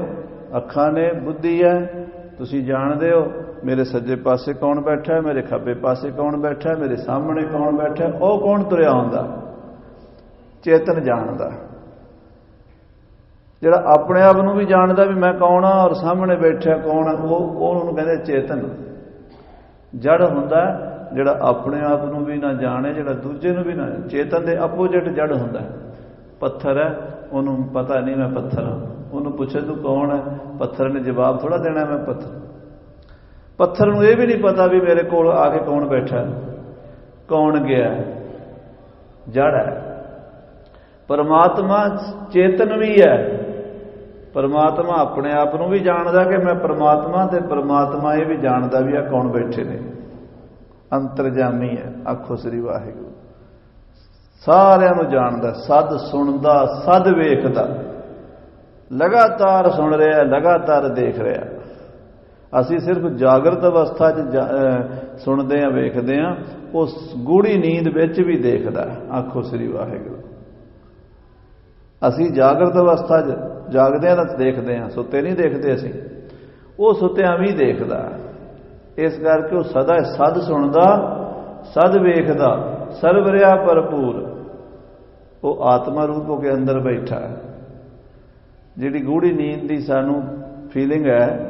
ਅੱਖਾਂ ਨੇ ਬੁੱਧੀ ਹੈ, ਤੁਸੀਂ ਜਾਣਦੇ ਹੋ, ਮੇਰੇ ਸੱਜੇ ਪਾਸੇ ਕੌਣ ਬੈਠਾ ਹੈ, ਮੇਰੇ ਖੱਬੇ ਪਾਸੇ ਕੌਣ ਬੈਠਾ ਹੈ, ਮੇਰੇ ਸਾਹਮਣੇ ਕੌਣ ਬੈਠਾ ਹੈ, ਉਹ ਕੌਣ ਤੁਰਿਆ ਹੁੰਦਾ? ਚੇਤਨ ਜਾਣਦਾ। ਜਿਹੜਾ ਆਪਣੇ ਆਪ ਨੂੰ ਵੀ ਜਾਣਦਾ ਵੀ ਮੈਂ ਕੌਣ ਆ ਔਰ ਸਾਹਮਣੇ ਬੈਠਾ ਕੌਣ ਆ, ਉਹ ਉਹਨੂੰ ਕਹਿੰਦੇ ਚੇਤਨ। ਜੜ ਹੁੰਦਾ ਜਿਹੜਾ ਆਪਣੇ ਆਪ ਨੂੰ ਵੀ ਨਾ ਜਾਣੇ, ਜਿਹੜਾ ਦੂਜੇ ਨੂੰ ਵੀ ਨਾ ਚੇਤਨ ਦੇ ਆਪੋਜੀਟ ਜੜ ਹੁੰਦਾ ਪੱਥਰ ਹੈ, ਉਹਨੂੰ ਪਤਾ ਨਹੀਂ ਮੈਂ ਪੱਥਰ ਹਾਂ। ਉਹਨੂੰ ਪੁੱਛੇ ਤੂੰ ਕੌਣ ਹੈ? ਪੱਥਰ ਨੇ ਜਵਾਬ ਥੋੜਾ ਦੇਣਾ ਮੈਂ ਪੱਥਰ। ਪੱਥਰ ਨੂੰ ਇਹ ਵੀ ਨਹੀਂ ਪਤਾ ਵੀ ਮੇਰੇ ਕੋਲ ਆ ਕੇ ਕੌਣ ਬੈਠਾ ਕੌਣ ਗਿਆ ਜੜ ਹੈ। ਪਰਮਾਤਮਾ ਚੇਤਨ ਵੀ ਹੈ। ਪਰਮਾਤਮਾ ਆਪਣੇ ਆਪ ਨੂੰ ਵੀ ਜਾਣਦਾ ਕਿ ਮੈਂ ਪਰਮਾਤਮਾ ਤੇ ਪਰਮਾਤਮਾ ਇਹ ਵੀ ਜਾਣਦਾ ਵੀ ਆ ਕੌਣ ਬੈਠੇ ਨੇ। ਅੰਤਰਜਾਮੀ ਹੈ, ਆਖੋ ਸ੍ਰੀ ਵਾਹਿਗੁਰੂ। ਸਾਰਿਆਂ ਨੂੰ ਜਾਣਦਾ, ਸਦ ਸੁਣਦਾ, ਸਦ ਵੇਖਦਾ। ਲਗਾਤਾਰ ਸੁਣ ਰਿਹਾ, ਲਗਾਤਾਰ ਦੇਖ ਰਿਹਾ। ਅਸੀਂ ਸਿਰਫ ਜਾਗਰਤ ਅਵਸਥਾ 'ਚ ਸੁਣਦੇ ਆ ਵੇਖਦੇ ਆ ਉਸ ਗੂੜੀ ਨੀਂਦ ਵਿੱਚ ਵੀ ਦੇਖਦਾ, ਆਖੋ ਸ੍ਰੀ ਵਾਹਿਗੁਰੂ। ਅਸੀਂ ਜਾਗਰਤ ਅਵਸਥਾ 'ਚ ਜਾਗਦਿਆਂ ਤਾਂ ਦੇਖਦੇ ਆ, ਸੁੱਤੇ ਨਹੀਂ ਦੇਖਦੇ ਅਸੀਂ। ਉਹ ਸੁੱਤਿਆਂ ਵੀ ਦੇਖਦਾ ਇਸ ਕਰਕੇ ਉਹ ਸਦਾ ਸਦ ਸੁਣਦਾ, ਸਦ ਵੇਖਦਾ ਸਰਵ ਰਿਆ ਭਰਪੂਰ। ਉਹ ਆਤਮਾ ਰੂਪ ਹੋ ਕੇ ਅੰਦਰ ਬੈਠਾ ਹੈ। ਜਿਹੜੀ ਗੂੜੀ ਨੀਂਦ ਦੀ ਸਾਨੂੰ ਫੀਲਿੰਗ ਹੈ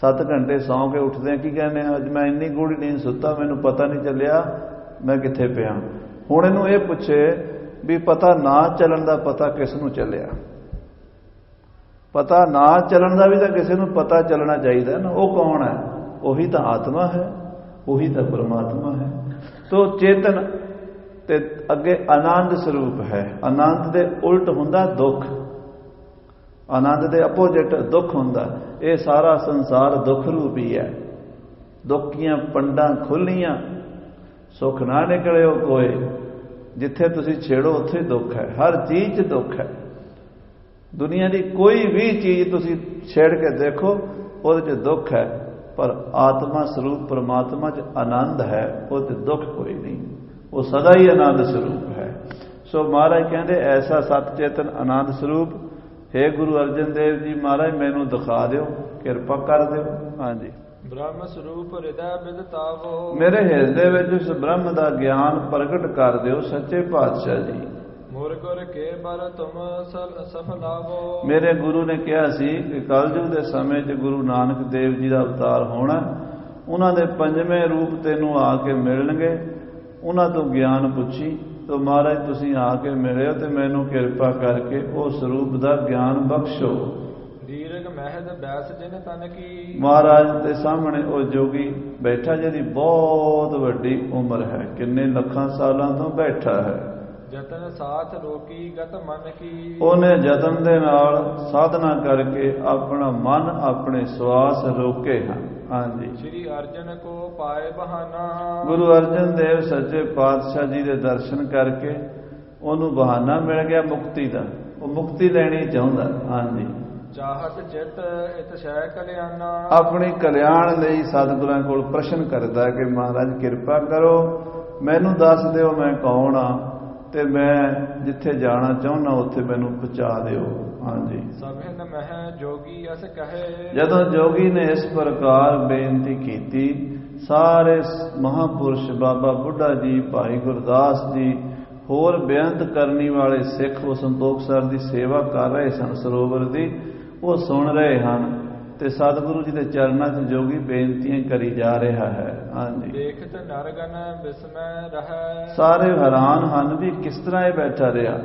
7 ਘੰਟੇ ਸੌਂ ਕੇ ਉੱਠਦੇ ਆ, ਕੀ ਕਹਿੰਦੇ ਆ, ਅੱਜ ਮੈਂ ਇੰਨੀ ਗੂੜੀ ਨੀਂਦ ਸੁੱਤਾ, ਮੈਨੂੰ ਪਤਾ ਨਹੀਂ ਚੱਲਿਆ, ਮੈਂ ਕਿੱਥੇ ਪਿਆ। ਹੁਣ ਇਹਨੂੰ ਇਹ ਪੁੱਛੇ ਵੀ ਪਤਾ ਨਾ ਚੱਲਣ ਦਾ ਪਤਾ ਕਿਸ ਨੂੰ ਚੱਲਿਆ। ਪਤਾ ਨਾ ਚੱਲਣ ਦਾ ਵੀ ਤਾਂ ਕਿਸੇ ਨੂੰ ਪਤਾ ਚੱਲਣਾ ਚਾਹੀਦਾ ਨਾ, ਉਹ ਕੌਣ ਹੈ? ਉਹੀ ਤਾਂ ਆਤਮਾ ਹੈ, ਉਹੀ ਤਾਂ ਪਰਮਾਤਮਾ ਹੈ। ਤੋ ਚੇਤਨ ਤੇ ਅੱਗੇ ਆਨੰਦ ਸਰੂਪ ਹੈ। ਆਨੰਦ ਦੇ ਉਲਟ ਹੁੰਦਾ ਦੁੱਖ। ਆਨੰਦ ਦੇ ਅਪੋਜਿਟ ਦੁੱਖ ਹੁੰਦਾ। ਇਹ ਸਾਰਾ ਸੰਸਾਰ ਦੁੱਖ ਰੂਪੀ ਹੈ। ਦੁੱਖੀਆਂ ਪੰਡਾਂ ਖੁੱਲੀਆਂ ਸੁਖ ਨਾ ਨਿਕਲਿਓ ਕੋਈ। ਜਿੱਥੇ ਤੁਸੀਂ ਛੇੜੋ, ਉੱਥੇ ਦੁੱਖ ਹੈ। ਹਰ ਚੀਜ਼ 'ਚ ਦੁੱਖ ਹੈ। ਦੁਨੀਆ ਦੀ ਕੋਈ ਵੀ ਚੀਜ਼ ਤੁਸੀਂ ਛੇੜ ਕੇ ਦੇਖੋ ਉਹਦੇ 'ਚ ਦੁੱਖ ਹੈ। ਪਰ ਆਤਮਾ ਸਰੂਪ ਪਰਮਾਤਮਾ 'ਚ ਆਨੰਦ ਹੈ ਉਹਦੇ ਦੁੱਖ ਕੋਈ ਨਹੀਂ। ਉਹ ਸਦਾ ਹੀ ਆਨੰਦ ਸਰੂਪ ਹੈ। ਸੋ ਮਹਾਰਾਜ ਕਹਿੰਦੇ ਐਸਾ ਸਤ ਚੇਤਨ ਆਨੰਦ ਸਰੂਪ ਹੈ ਗੁਰੂ ਅਰਜਨ ਦੇਵ ਜੀ ਮਹਾਰਾਜ ਮੈਨੂੰ ਦਿਖਾ ਦਿਓ ਕਿਰਪਾ ਕਰ ਦਿਓ। ਹਾਂਜੀ। ਬ੍ਰਹਮ ਸਰੂਪ ਹਿਰਦੈ ਬਿਦਤਾਵੋ ਮੇਰੇ ਹਿਰਦੇ ਵਿੱਚ ਉਸ ਬ੍ਰਹਮ ਦਾ ਗਿਆਨ ਪ੍ਰਗਟ ਕਰ ਦਿਓ ਸੱਚੇ ਪਾਤਸ਼ਾਹ ਜੀ। ਮੁਰ ਗੁਰ ਕੇ ਬਰ ਤੁਮ ਸਲ ਸਫਲਾਵੋ ਮੇਰੇ ਗੁਰੂ ਨੇ ਕਿਹਾ ਸੀ ਕਿ ਕਲਯੁਗ ਦੇ ਸਮੇਂ 'ਚ ਗੁਰੂ ਨਾਨਕ ਦੇਵ ਜੀ ਦਾ ਅਵਤਾਰ ਹੋਣਾ ਉਹਨਾਂ ਦੇ ਪੰਜਵੇਂ ਰੂਪ ਤੈਨੂੰ ਆ ਕੇ ਮਿਲਣਗੇ। ਉਹਨਾਂ ਤੋਂ ਗਿਆਨ ਪੁੱਛੀ ਤੋ ਮਹਾਰਾਜ ਤੁਸੀਂ ਆ ਕੇ ਮਿਲਿਓ ਤੇ ਮੈਨੂੰ ਕਿਰਪਾ ਕਰਕੇ ਉਸ ਰੂਪ ਦਾ ਗਿਆਨ ਬਖਸ਼ੋ। ਦੀਰਘ ਮਹਿਦ ਬੈਸ ਜਿਨ ਤਨ ਕੀ। ਮਹਾਰਾਜ ਦੇ ਸਾਹਮਣੇ ਉਹ ਜੋਗੀ ਬੈਠਾ ਜਿਹਦੀ ਬਹੁਤ ਵੱਡੀ ਉਮਰ ਹੈ ਕਿੰਨੇ ਲੱਖਾਂ ਸਾਲਾਂ ਤੋਂ ਬੈਠਾ ਹੈ। ਜਤਨ ਸਾਥ ਰੋਕੀ ਗਤ ਮਨ ਕੀ। ਉਹਨੇ ਯਤਨ ਦੇ ਨਾਲ ਸਾਧਨਾ ਕਰਕੇ ਆਪਣਾ ਮਨ ਆਪਣੇ ਸਵਾਸ ਰੋਕੇ ਹਨ ਹਾਂਜੀ। ਸ੍ਰੀ ਅਰਜਨ ਕੋ ਪਾਏ ਬਹਾਨਾ। ਗੁਰੂ ਅਰਜਨ ਦੇਵ ਸੱਚੇ ਪਾਤਸ਼ਾਹ ਜੀ ਦੇ ਦਰਸ਼ਨ ਕਰਕੇ ਉਹਨੂੰ ਬਹਾਨਾ ਮਿਲ ਗਿਆ ਮੁਕਤੀ ਦਾ। ਉਹ ਮੁਕਤੀ ਲੈਣੀ ਚਾਹੁੰਦਾ। ਹਾਂਜੀ। ਚਾਹਤ ਚਿਤ ਇਤ ਸ਼ੈ ਕਲਿਆਣਾ। ਆਪਣੀ ਕਲਿਆਣ ਲਈ ਸਤਿਗੁਰਾਂ ਕੋਲ ਪ੍ਰਸ਼ਨ ਕਰਦਾ ਕਿ ਮਹਾਰਾਜ ਕਿਰਪਾ ਕਰੋ। ਮੈਨੂੰ ਦੱਸ ਦਿਓ ਮੈਂ ਕੌਣ ਆ। ਤੇ ਮੈਂ ਜਿੱਥੇ ਜਾਣਾ ਚਾਹੁੰਦਾ ਉੱਥੇ ਮੈਨੂੰ ਪਹੁੰਚਾ ਦਿਓ। ਹਾਂਜੀ। ਸਭਿਨ ਮਹਿ ਜੋਗੀ ਅਸ ਕਹੇ। ਜਦੋਂ ਜੋਗੀ ਨੇ ਇਸ ਪ੍ਰਕਾਰ ਬੇਨਤੀ ਕੀਤੀ ਸਾਰੇ ਮਹਾਪੁਰਸ਼ ਬਾਬਾ ਬੁੱਢਾ ਜੀ ਭਾਈ ਗੁਰਦਾਸ ਜੀ ਹੋਰ ਬੇਅੰਤ ਕਰਨੀ ਵਾਲੇ ਸਿੱਖ ਉਹ ਸੰਤੋਖ ਸਰ ਦੀ ਸੇਵਾ ਕਰ ਰਹੇ ਸਨ ਸਰੋਵਰ ਦੀ ਉਹ ਸੁਣ ਰਹੇ ਹਨ। ਤੇ ਸਤਿਗੁਰੂ ਜੀ ਦੇ ਚਰਨਾਂ 'ਚ ਜੋਗੀ ਬੇਨਤੀਆਂ ਕਰੀ ਜਾ ਰਿਹਾ ਹੈ। ਹਾਂਜੀ। ਦੇਖਤ ਨਰਗਨ ਬਿਸਮੈ ਰਹੈ। ਸਾਰੇ ਹੈਰਾਨ ਹਨ ਵੀ ਕਿਸ ਤਰ੍ਹਾਂ ਇਹ ਬੈਠਾ ਰਿਹਾ।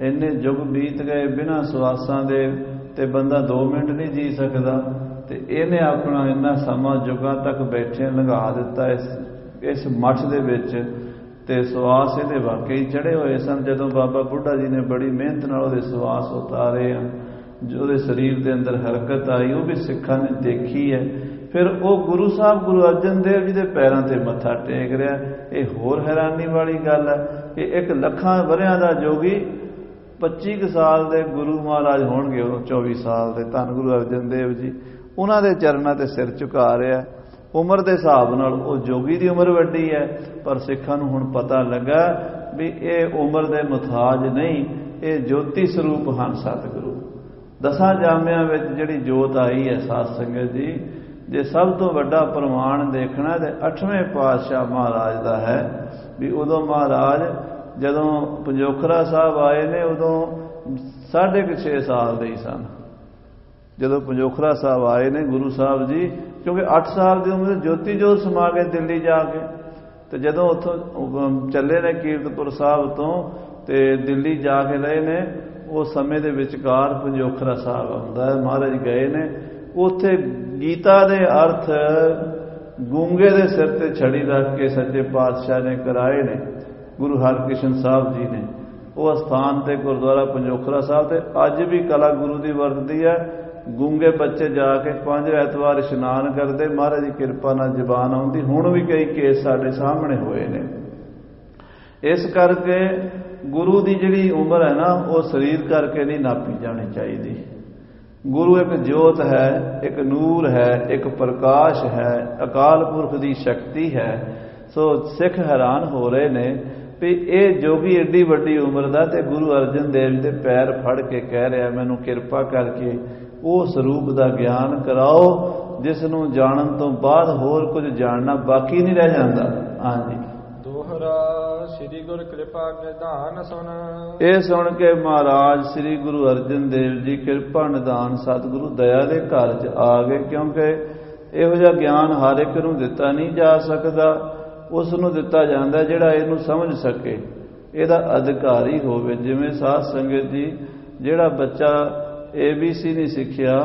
ਇੰਨੇ ਯੁੱਗ ਬੀਤ ਗਏ ਬਿਨਾਂ ਸਵਾਸਾਂ ਦੇ ਤੇ ਬੰਦਾ 2 ਮਿੰਟ ਨਹੀਂ ਜੀ ਸਕਦਾ। ਤੇ ਇਹਨੇ ਆਪਣਾ ਇੰਨਾ ਸਮਾਂ ਯੁੱਗਾਂ ਤੱਕ ਬੈਠੇ ਲੰਘਾ ਦਿੱਤਾ ਇਸ ਇਸ ਮੱਠ ਦੇ ਵਿੱਚ। ਤੇ ਸਵਾਸ ਇਹਦੇ ਵਾਕਈ ਚੜੇ ਹੋਏ ਸਨ ਜਦੋਂ ਬਾਬਾ ਬੁੱਢਾ ਜੀ ਨੇ ਬੜੀ ਮਿਹਨਤ ਨਾਲ ਉਹਦੇ ਸਵਾਸ ਉਤਾਰੇ ਆ। ਜੋ ਉਹਦੇ ਸਰੀਰ ਦੇ ਅੰਦਰ ਹਰਕਤ ਆਈ, ਉਹ ਵੀ ਸਿੱਖਾਂ ਨੇ ਦੇਖੀ ਹੈ। ਫਿਰ ਉਹ ਗੁਰੂ ਸਾਹਿਬ, ਗੁਰੂ ਅਰਜਨ ਦੇਵ ਜੀ ਦੇ ਪੈਰਾਂ ਤੇ ਮੱਥਾ ਟੇਕ ਰਿਹਾ। ਇਹ ਹੋਰ ਹੈਰਾਨੀ ਵਾਲੀ ਗੱਲ ਹੈ ਕਿ ਇੱਕ ਲੱਖਾਂ ਵਰਿਆਂ ਦਾ ਜੋਗੀ 25 ਕੁ ਸਾਲ ਦੇ ਗੁਰੂ ਮਹਾਰਾਜ ਹੋਣਗੇ, ਉਹ 24 ਸਾਲ ਦੇ। ਧੰਨ ਗੁਰੂ ਅਰਜਨ ਦੇਵ ਜੀ, ਉਹਨਾਂ ਦੇ ਚਰਨਾਂ ਤੇ ਸਿਰ ਝੁਕਾ ਰਿਹਾ ਉਮਰ ਦੇ ਹਿਸਾਬ ਨਾਲ ਉਹ ਜੋਗੀ ਦੀ ਉਮਰ ਵੱਡੀ ਹੈ, ਪਰ ਸਿੱਖਾਂ ਨੂੰ ਹੁਣ ਪਤਾ ਲੱਗਾ ਵੀ ਇਹ ਉਮਰ ਦੇ ਮੁਤਾਜ ਨਹੀਂ, ਇਹ ਜੋਤੀ ਸਰੂਪ ਹਨ ਸਤਿਗੁਰੂ। ਦਸਾਂ ਜਾਮਿਆਂ ਵਿੱਚ ਜਿਹੜੀ ਜੋਤ ਆਈ ਹੈ ਸਾਧ ਸੰਗਤ ਜੀ, ਜੇ ਸਭ ਤੋਂ ਵੱਡਾ ਪ੍ਰਮਾਣ ਦੇਖਣਾ ਤੇ 8ਵੇਂ ਪਾਤਸ਼ਾਹ ਮਹਾਰਾਜ ਦਾ ਹੈ ਵੀ ਉਦੋਂ ਮਹਾਰਾਜ ਜਦੋਂ ਪੰਜੋਖਰਾ ਸਾਹਿਬ ਆਏ ਨੇ, ਉਦੋਂ 6.5 ਸਾਲ ਦੇ ਹੀ ਸਨ। ਜਦੋਂ ਪੰਜੋਖਰਾ ਸਾਹਿਬ ਆਏ ਨੇ ਗੁਰੂ ਸਾਹਿਬ ਜੀ, ਕਿਉਂਕਿ 8 ਸਾਲ ਦੀ ਉਮਰ ਜੋਤੀ ਜੋਤ ਸਮਾ ਕੇ ਦਿੱਲੀ ਜਾ ਕੇ। ਤੇ ਜਦੋਂ ਉੱਥੋਂ ਚੱਲੇ ਨੇ ਕੀਰਤਪੁਰ ਸਾਹਿਬ ਤੋਂ ਤੇ ਦਿੱਲੀ ਜਾ ਕੇ ਰਹੇ ਨੇ ਉਸ ਸਮੇਂ ਦੇ ਵਿਚਕਾਰ ਪੰਜੋਖਰਾ ਸਾਹਿਬ ਆਉਂਦਾ ਹੈ। ਮਹਾਰਾਜ ਗਏ ਨੇ। ਉੱਥੇ ਗੀਤਾ ਦੇ ਅਰਥ ਗੂੰਗੇ ਦੇ ਸਿਰ ਤੇ ਛੜੀ ਰੱਖ ਕੇ ਸੱਚੇ ਪਾਤਸ਼ਾਹ ਨੇ ਕਰਾਏ ਨੇ। ਗੁਰੂ ਹਰਕ੍ਰਿਸ਼ਨ ਸਾਹਿਬ ਜੀ ਨੇ। ਉਹ ਸਥਾਨ ਤੇ ਗੁਰਦੁਆਰਾ ਪੰਜੋਖਰਾ ਸਾਹਿਬ ਤੇ ਅੱਜ ਵੀ ਕਲਾ ਗੁਰੂ ਦੀ ਵਰਤਦੀ ਹੈ। ਗੂੰਗੇ ਬੱਚੇ ਜਾ ਕੇ ਪੰਜ ਐਤਵਾਰ ਇਸ਼ਨਾਨ ਕਰਦੇ। ਮਹਾਰਾਜ ਦੀ ਕਿਰਪਾ ਨਾਲ ਜ਼ਬਾਨ ਆਉਂਦੀ। ਹੁਣ ਵੀ ਕਈ ਕੇਸ ਸਾਡੇ ਸਾਹਮਣੇ ਹੋਏ ਨੇ। ਇਸ ਕਰਕੇ ਗੁਰੂ ਦੀ ਜਿਹੜੀ ਉਮਰ ਹੈ ਨਾ, ਉਹ ਸਰੀਰ ਕਰਕੇ ਨਹੀਂ ਨਾਪੀ ਜਾਣੀ ਚਾਹੀਦੀ। ਗੁਰੂ ਇੱਕ ਜੋਤ ਹੈ, ਇੱਕ ਨੂਰ ਹੈ, ਇੱਕ ਪ੍ਰਕਾਸ਼ ਹੈ, ਅਕਾਲ ਪੁਰਖ ਦੀ ਸ਼ਕਤੀ ਹੈ। ਸੋ ਸਿੱਖ ਹੈਰਾਨ ਹੋ ਰਹੇ ਨੇ ਵੀ ਇਹ ਜੋਗੀ ਏਡੀ ਵੱਡੀ ਉਮਰ ਦਾ ਤੇ ਗੁਰੂ ਅਰਜਨ ਦੇਵ ਜੀ ਦੇ ਪੈਰ ਫੜ ਕੇ ਕਹਿ ਰਿਹਾ, ਮੈਨੂੰ ਕਿਰਪਾ ਕਰਕੇ ਉਹ ਸਰੂਪ ਦਾ ਗਿਆਨ ਕਰਾਓ, ਜਿਸ ਨੂੰ ਜਾਣਨ ਤੋਂ ਬਾਅਦ ਹੋਰ ਕੁਝ ਜਾਣਨਾ ਬਾਕੀ ਨਹੀਂ ਰਹਿ ਜਾਂਦਾ। ਹਾਂਜੀ। ਸ੍ਰੀ ਗੁਰ ਕਿਰਪਾ ਨਿਧਾਨ ਸੁਨ ਇਹ ਸੁਣ ਕੇ ਮਹਾਰਾਜ ਸ੍ਰੀ ਗੁਰੂ ਅਰਜਨ ਦੇਵ ਜੀ ਕਿਰਪਾ ਨਿਦਾਨ ਸਤਿਗੁਰੂ ਦਇਆ ਦੇ ਘਰ 'ਚ ਆ ਗਏ, ਕਿਉਂਕਿ ਇਹੋ ਜਿਹਾ ਗਿਆਨ ਹਰ ਇੱਕ ਨੂੰ ਦਿੱਤਾ ਨਹੀਂ ਜਾ ਸਕਦਾ, ਉਸ ਨੂੰ ਦਿੱਤਾ ਜਾਂਦਾ ਜਿਹੜਾ ਇਹਨੂੰ ਸਮਝ ਸਕੇ। ਇਹਦਾ ਅਧਿਕਾਰੀ ਹੋਵੇ, ਜਿਵੇਂ ਸਾਧ ਸੰਗਤ ਜੀ, ਜਿਹੜਾ ਬੱਚਾ ABC ਨਹੀਂ ਸਿੱਖਿਆ,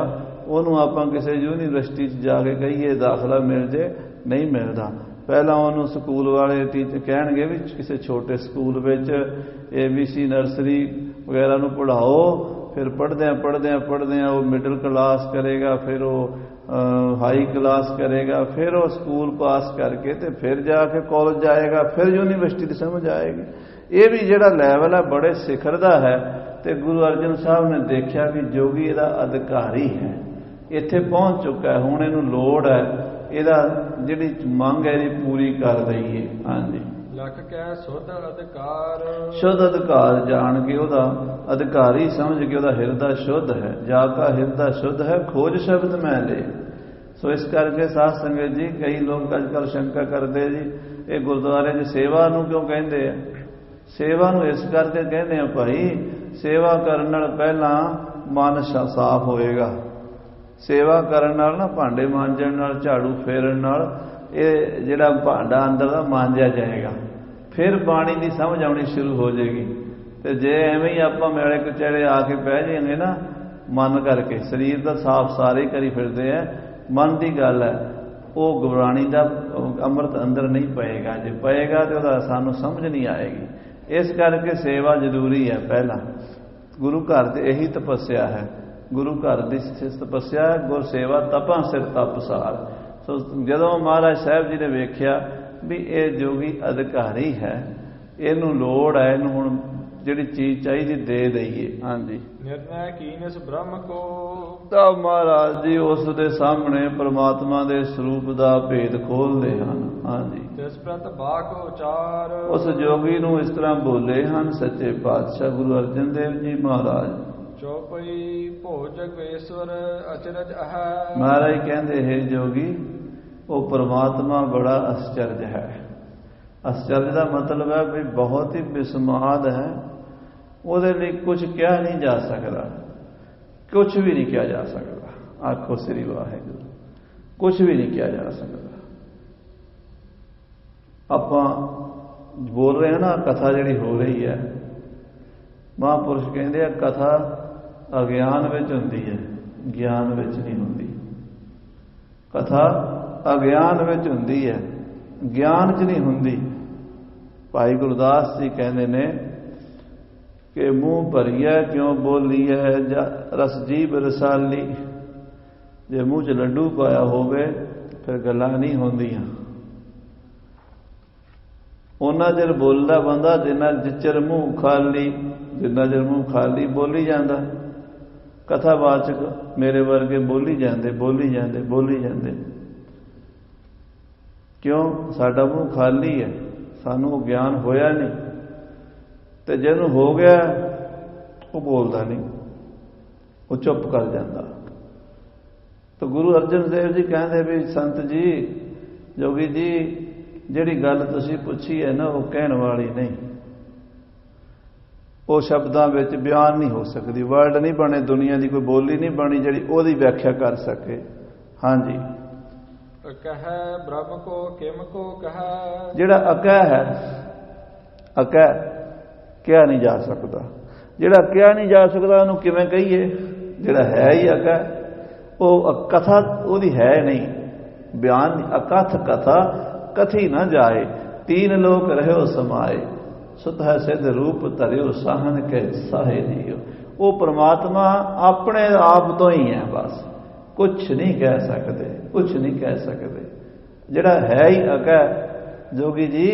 ਉਹਨੂੰ ਆਪਾਂ ਕਿਸੇ ਯੂਨੀਵਰਸਿਟੀ 'ਚ ਜਾ ਕੇ ਕਹੀਏ ਦਾਖਲਾ ਮਿਲ ਜੇ, ਨਹੀਂ ਮਿਲਦਾ। ਪਹਿਲਾਂ ਉਹਨੂੰ ਸਕੂਲ ਵਾਲੇ ਟੀਚਰ ਕਹਿਣਗੇ ਵੀ ਕਿਸੇ ਛੋਟੇ ਸਕੂਲ ਵਿੱਚ ABC ਨਰਸਰੀ ਵਗੈਰਾ ਨੂੰ ਪੜ੍ਹਾਓ, ਫਿਰ ਪੜ੍ਹਦਿਆਂ ਪੜ੍ਹਦਿਆਂ ਪੜ੍ਹਦਿਆਂ ਉਹ ਮਿਡਲ ਕਲਾਸ ਕਰੇਗਾ, ਫਿਰ ਉਹ ਹਾਈ ਕਲਾਸ ਕਰੇਗਾ, ਫਿਰ ਉਹ ਸਕੂਲ ਪਾਸ ਕਰਕੇ ਤੇ ਫਿਰ ਜਾ ਕੇ ਕਾਲਜ ਜਾਏਗਾ, ਫਿਰ ਯੂਨੀਵਰਸਿਟੀ ਦੀ ਸਮਝ ਆਏਗੀ। ਇਹ ਵੀ ਜਿਹੜਾ ਲੈਵਲ ਹੈ ਬੜੇ ਸਿਖਰ ਦਾ ਹੈ ਤੇ ਗੁਰੂ ਅਰਜਨ ਸਾਹਿਬ ਨੇ ਦੇਖਿਆ ਕਿ ਜੋਗੀ ਇਹਦਾ ਅਧਿਕਾਰੀ ਹੈ। ਇੱਥੇ ਪਹੁੰਚ ਚੁੱਕਾ ਹੈ, ਹੁਣ ਇਹਨੂੰ ਲੋੜ ਹੈ ਇਹਦਾ ਜਿਹੜੀ ਮੰਗ ਹੈ ਇਹਦੀ ਪੂਰੀ ਕਰ ਦਈਏ। ਹਾਂਜੀ। ਲਖ ਕੈ ਸੁਧ ਅਧਿਕਾਰ। ਸ਼ੁੱਧ ਅਧਿਕਾਰ ਜਾਣ ਕੇ ਉਹਦਾ ਅਧਿਕਾਰੀ ਸਮਝ ਕੇ ਉਹਦਾ ਹਿਰਦਾ ਸ਼ੁੱਧ ਹੈ। ਜਾ ਕਾ ਹਿਰਦਾ ਸ਼ੁੱਧ ਹੈ ਖੋਜ ਸ਼ਬਦ ਮੈਂ ਲੈ। ਸੋ ਇਸ ਕਰਕੇ ਸਾਧ ਸੰਗਤ ਜੀ ਕਈ ਲੋਕ ਅੱਜ ਕੱਲ ਸ਼ੰਕਾ ਕਰਦੇ ਜੀ ਇਹ ਗੁਰਦੁਆਰੇ ਦੀ ਸੇਵਾ ਨੂੰ ਕਿਉਂ ਕਹਿੰਦੇ ਆ? ਸੇਵਾ ਨੂੰ ਇਸ ਕਰਕੇ ਕਹਿੰਦੇ ਆ ਭਾਈ ਸੇਵਾ ਕਰਨ ਨਾਲ ਪਹਿਲਾਂ ਮਨ ਸਾਫ਼ ਹੋਏਗਾ। ਸੇਵਾ ਕਰਨ ਨਾਲ ਨਾ ਭਾਂਡੇ ਮਾਂਜਣ ਨਾਲ, ਝਾੜੂ ਫੇਰਨ ਨਾਲ ਇਹ ਜਿਹੜਾ ਭਾਂਡਾ ਅੰਦਰ ਦਾ ਮਾਂਜਿਆ ਜਾਏਗਾ। ਫਿਰ ਬਾਣੀ ਦੀ ਸਮਝ ਆਉਣੀ ਸ਼ੁਰੂ ਹੋ ਜਾਏਗੀ। ਤੇ ਜੇ ਐਵੇਂ ਹੀ ਆਪਾਂ ਮੇਲੇ ਕਚੜੇ ਆ ਕੇ ਬਹਿ ਜਾਈਏ ਨਾ, ਮਨ ਕਰਕੇ, ਸਰੀਰ ਦਾ ਸਾਫ਼ ਸਾਰੇ ਕਰੀ ਫਿਰਦੇ ਆ ਮਨ ਦੀ ਗੱਲ ਹੈ ਉਹ ਗੁਰਾਣੀ ਦਾ ਅੰਮ੍ਰਿਤ ਅੰਦਰ ਨਹੀਂ ਪਏਗਾ। ਜੇ ਪਏਗਾ ਤੇ ਉਹਦਾ ਸਾਨੂੰ ਸਮਝ ਨਹੀਂ ਆਏਗੀ। ਇਸ ਕਰਕੇ ਸੇਵਾ ਜ਼ਰੂਰੀ ਹੈ ਪਹਿਲਾਂ। ਗੁਰੂ ਘਰ ਤੇ ਇਹੀ ਤਪੱਸਿਆ ਹੈ। ਗੁਰੂ ਘਰ ਦੀ ਤਪੱਸਿਆ ਗੁਰ ਸੇਵਾ ਤਪਾਂ ਸਿਰ ਤਪਸਾਰ ਸੋ ਜਦੋਂ ਮਹਾਰਾਜ ਸਾਹਿਬ ਜੀ ਨੇ ਵੇਖਿਆ ਵੀ ਇਹ ਜੋਗੀ ਅਧਿਕਾਰੀ ਹੈ ਇਹਨੂੰ ਲੋੜ ਹੈ ਇਹਨੂੰ ਹੁਣ ਜਿਹੜੀ ਚੀਜ਼ ਚਾਹੀਦੀ ਦੇ ਦਈਏ। ਹਾਂਜੀ। ਨਿਰਣੈ ਕੀਨਸ ਬ੍ਰਹਮ ਕੋ। ਤਾਂ ਮਹਾਰਾਜ ਜੀ ਉਸ ਦੇ ਸਾਹਮਣੇ ਪ੍ਰਮਾਤਮਾ ਦੇ ਸਰੂਪ ਦਾ ਭੇਦ ਖੋਲਦੇ ਹਨ। ਹਾਂਜੀ। ਤਿਸ ਪ੍ਰਤ ਬਾਕ ਉਚਾਰ। ਉਸ ਜੋਗੀ ਨੂੰ ਇਸ ਤਰ੍ਹਾਂ ਬੋਲੇ ਹਨ ਸੱਚੇ ਪਾਤਸ਼ਾਹ ਗੁਰੂ ਅਰਜਨ ਦੇਵ ਜੀ ਮਹਾਰਾਜ। ਚੌਪਈ ਭੋ ਈਸ਼ਵਰ ਅਚਰਜ ਅਹ ਮਹਾਰਾਜ ਕਹਿੰਦੇ, ਹੈ ਜੋਗੀ, ਉਹ ਪ੍ਰਮਾਤਮਾ ਬੜਾ ਅਸਚਰਜ ਹੈ। ਅਸਚਰਜ ਦਾ ਮਤਲਬ ਹੈ ਵੀ ਬਹੁਤ ਹੀ ਬਿਸਮਾਦ ਹੈ। ਉਹਦੇ ਲਈ ਕੁਝ ਕਿਹਾ ਨਹੀਂ ਜਾ ਸਕਦਾ। ਕੁਝ ਵੀ ਨਹੀਂ ਕਿਹਾ ਜਾ ਸਕਦਾ। ਆਖੋ, ਸ੍ਰੀ ਵਾਹਿਗੁਰੂ ਕੁਝ ਵੀ ਨਹੀਂ ਕਿਹਾ ਜਾ ਸਕਦਾ। ਆਪਾਂ ਬੋਲ ਰਹੇ ਹਾਂ ਨਾ, ਕਥਾ ਜਿਹੜੀ ਹੋ ਰਹੀ ਹੈ। ਮਹਾਪੁਰਸ਼ ਕਹਿੰਦੇ ਆ, ਕਥਾ ਅਗਿਆਨ ਵਿੱਚ ਹੁੰਦੀ ਹੈ ਗਿਆਨ ਵਿੱਚ ਨਹੀਂ ਹੁੰਦੀ ਕਥਾ ਅਗਿਆਨ ਵਿੱਚ ਹੁੰਦੀ ਹੈ ਗਿਆਨ 'ਚ ਨਹੀਂ ਹੁੰਦੀ ਭਾਈ ਗੁਰਦਾਸ ਜੀ ਕਹਿੰਦੇ ਨੇ ਕਿ ਮੂੰਹ ਭਰੀਆ ਕਿਉਂ ਬੋਲੀ ਹੈ ਰਸ ਜੀਬ ਰਸਾਲੀ ਜੇ ਮੂੰਹ 'ਚ ਲੱਡੂ ਪਾਇਆ ਹੋਵੇ ਫਿਰ ਗੱਲਾਂ ਨਹੀਂ ਹੁੰਦੀਆਂ ਉਹਨਾਂ ਜਰ ਬੋਲਦਾ ਬੰਦਾ ਜਿੰਨਾ ਜਿਚਰ ਮੂੰਹ ਖਾਲੀ ਜਿੰਨਾ ਜਰ ਮੂੰਹ ਖਾਲੀ ਬੋਲੀ ਜਾਂਦਾ ਕਥਾਵਾਚਕ ਮੇਰੇ ਵਰਗੇ ਬੋਲੀ ਜਾਂਦੇ ਬੋਲੀ ਜਾਂਦੇ ਬੋਲੀ ਜਾਂਦੇ। ਕਿਉਂ? ਸਾਡਾ ਮੂੰਹ ਖਾਲੀ ਹੈ। ਸਾਨੂੰ ਉਹ ਗਿਆਨ ਹੋਇਆ ਨਹੀਂ। ਤੇ ਜਿਹਨੂੰ ਹੋ ਗਿਆ, ਉਹ ਬੋਲਦਾ ਨਹੀਂ। ਉਹ ਚੁੱਪ ਕਰ ਜਾਂਦਾ। ਤਾਂ ਗੁਰੂ ਅਰਜਨ ਦੇਵ ਜੀ ਕਹਿੰਦੇ ਵੀ, ਸੰਤ ਜੀ, ਜੋਗੀ ਜੀ, ਜਿਹੜੀ ਗੱਲ ਤੁਸੀਂ ਪੁੱਛੀ ਹੈ ਨਾ, ਉਹ ਕਹਿਣ ਵਾਲੀ ਨਹੀਂ। ਉਹ ਸ਼ਬਦਾਂ ਵਿੱਚ ਬਿਆਨ ਨਹੀਂ ਹੋ ਸਕਦੀ। ਵਰਡ ਨਹੀਂ ਬਣੇ ਦੁਨੀਆ ਦੀ ਕੋਈ ਬੋਲੀ ਨਹੀਂ ਬਣੀ ਜਿਹੜੀ ਉਹਦੀ ਵਿਆਖਿਆ ਕਰ ਸਕੇ। ਹਾਂਜੀ। ਕਹੈ ਬ੍ਰਹਮ ਕੋ ਕਿਮ ਕੋ ਕਹੈ। ਜਿਹੜਾ ਅਕਹਿ ਹੈ ਅਕਹਿ ਕਿਹਾ ਨਹੀਂ ਜਾ ਸਕਦਾ। ਜਿਹੜਾ ਕਿਹਾ ਨਹੀਂ ਜਾ ਸਕਦਾ ਉਹਨੂੰ ਕਿਵੇਂ ਕਹੀਏ? ਜਿਹੜਾ ਹੈ ਹੀ ਅਕਹਿ ਉਹ ਕਥਾ ਉਹਦੀ ਹੈ ਨਹੀਂ। ਬਿਆਨ ਅਕਥ ਕਥਾ ਕਥੀ ਨਾ ਜਾਏ। ਤੀਨ ਲੋਕ ਰਹਿਓ ਸਮਾਏ। ਸੁਤ ਹੈ ਸਿੱਧ ਰੂਪ ਧਰਿਓ ਸਾਹਨ ਕੇ ਸਾਹੇ ਜੀਓ ਉਹ ਪ੍ਰਮਾਤਮਾ ਆਪਣੇ ਆਪ ਤੋਂ ਹੀ ਹੈ ਬਸ। ਕੁਝ ਨਹੀਂ ਕਹਿ ਸਕਦੇ ਕੁਝ ਨਹੀਂ ਕਹਿ ਸਕਦੇ। ਜਿਹੜਾ ਹੈ ਹੀ ਅਕਾ ਜੋਗੀ ਜੀ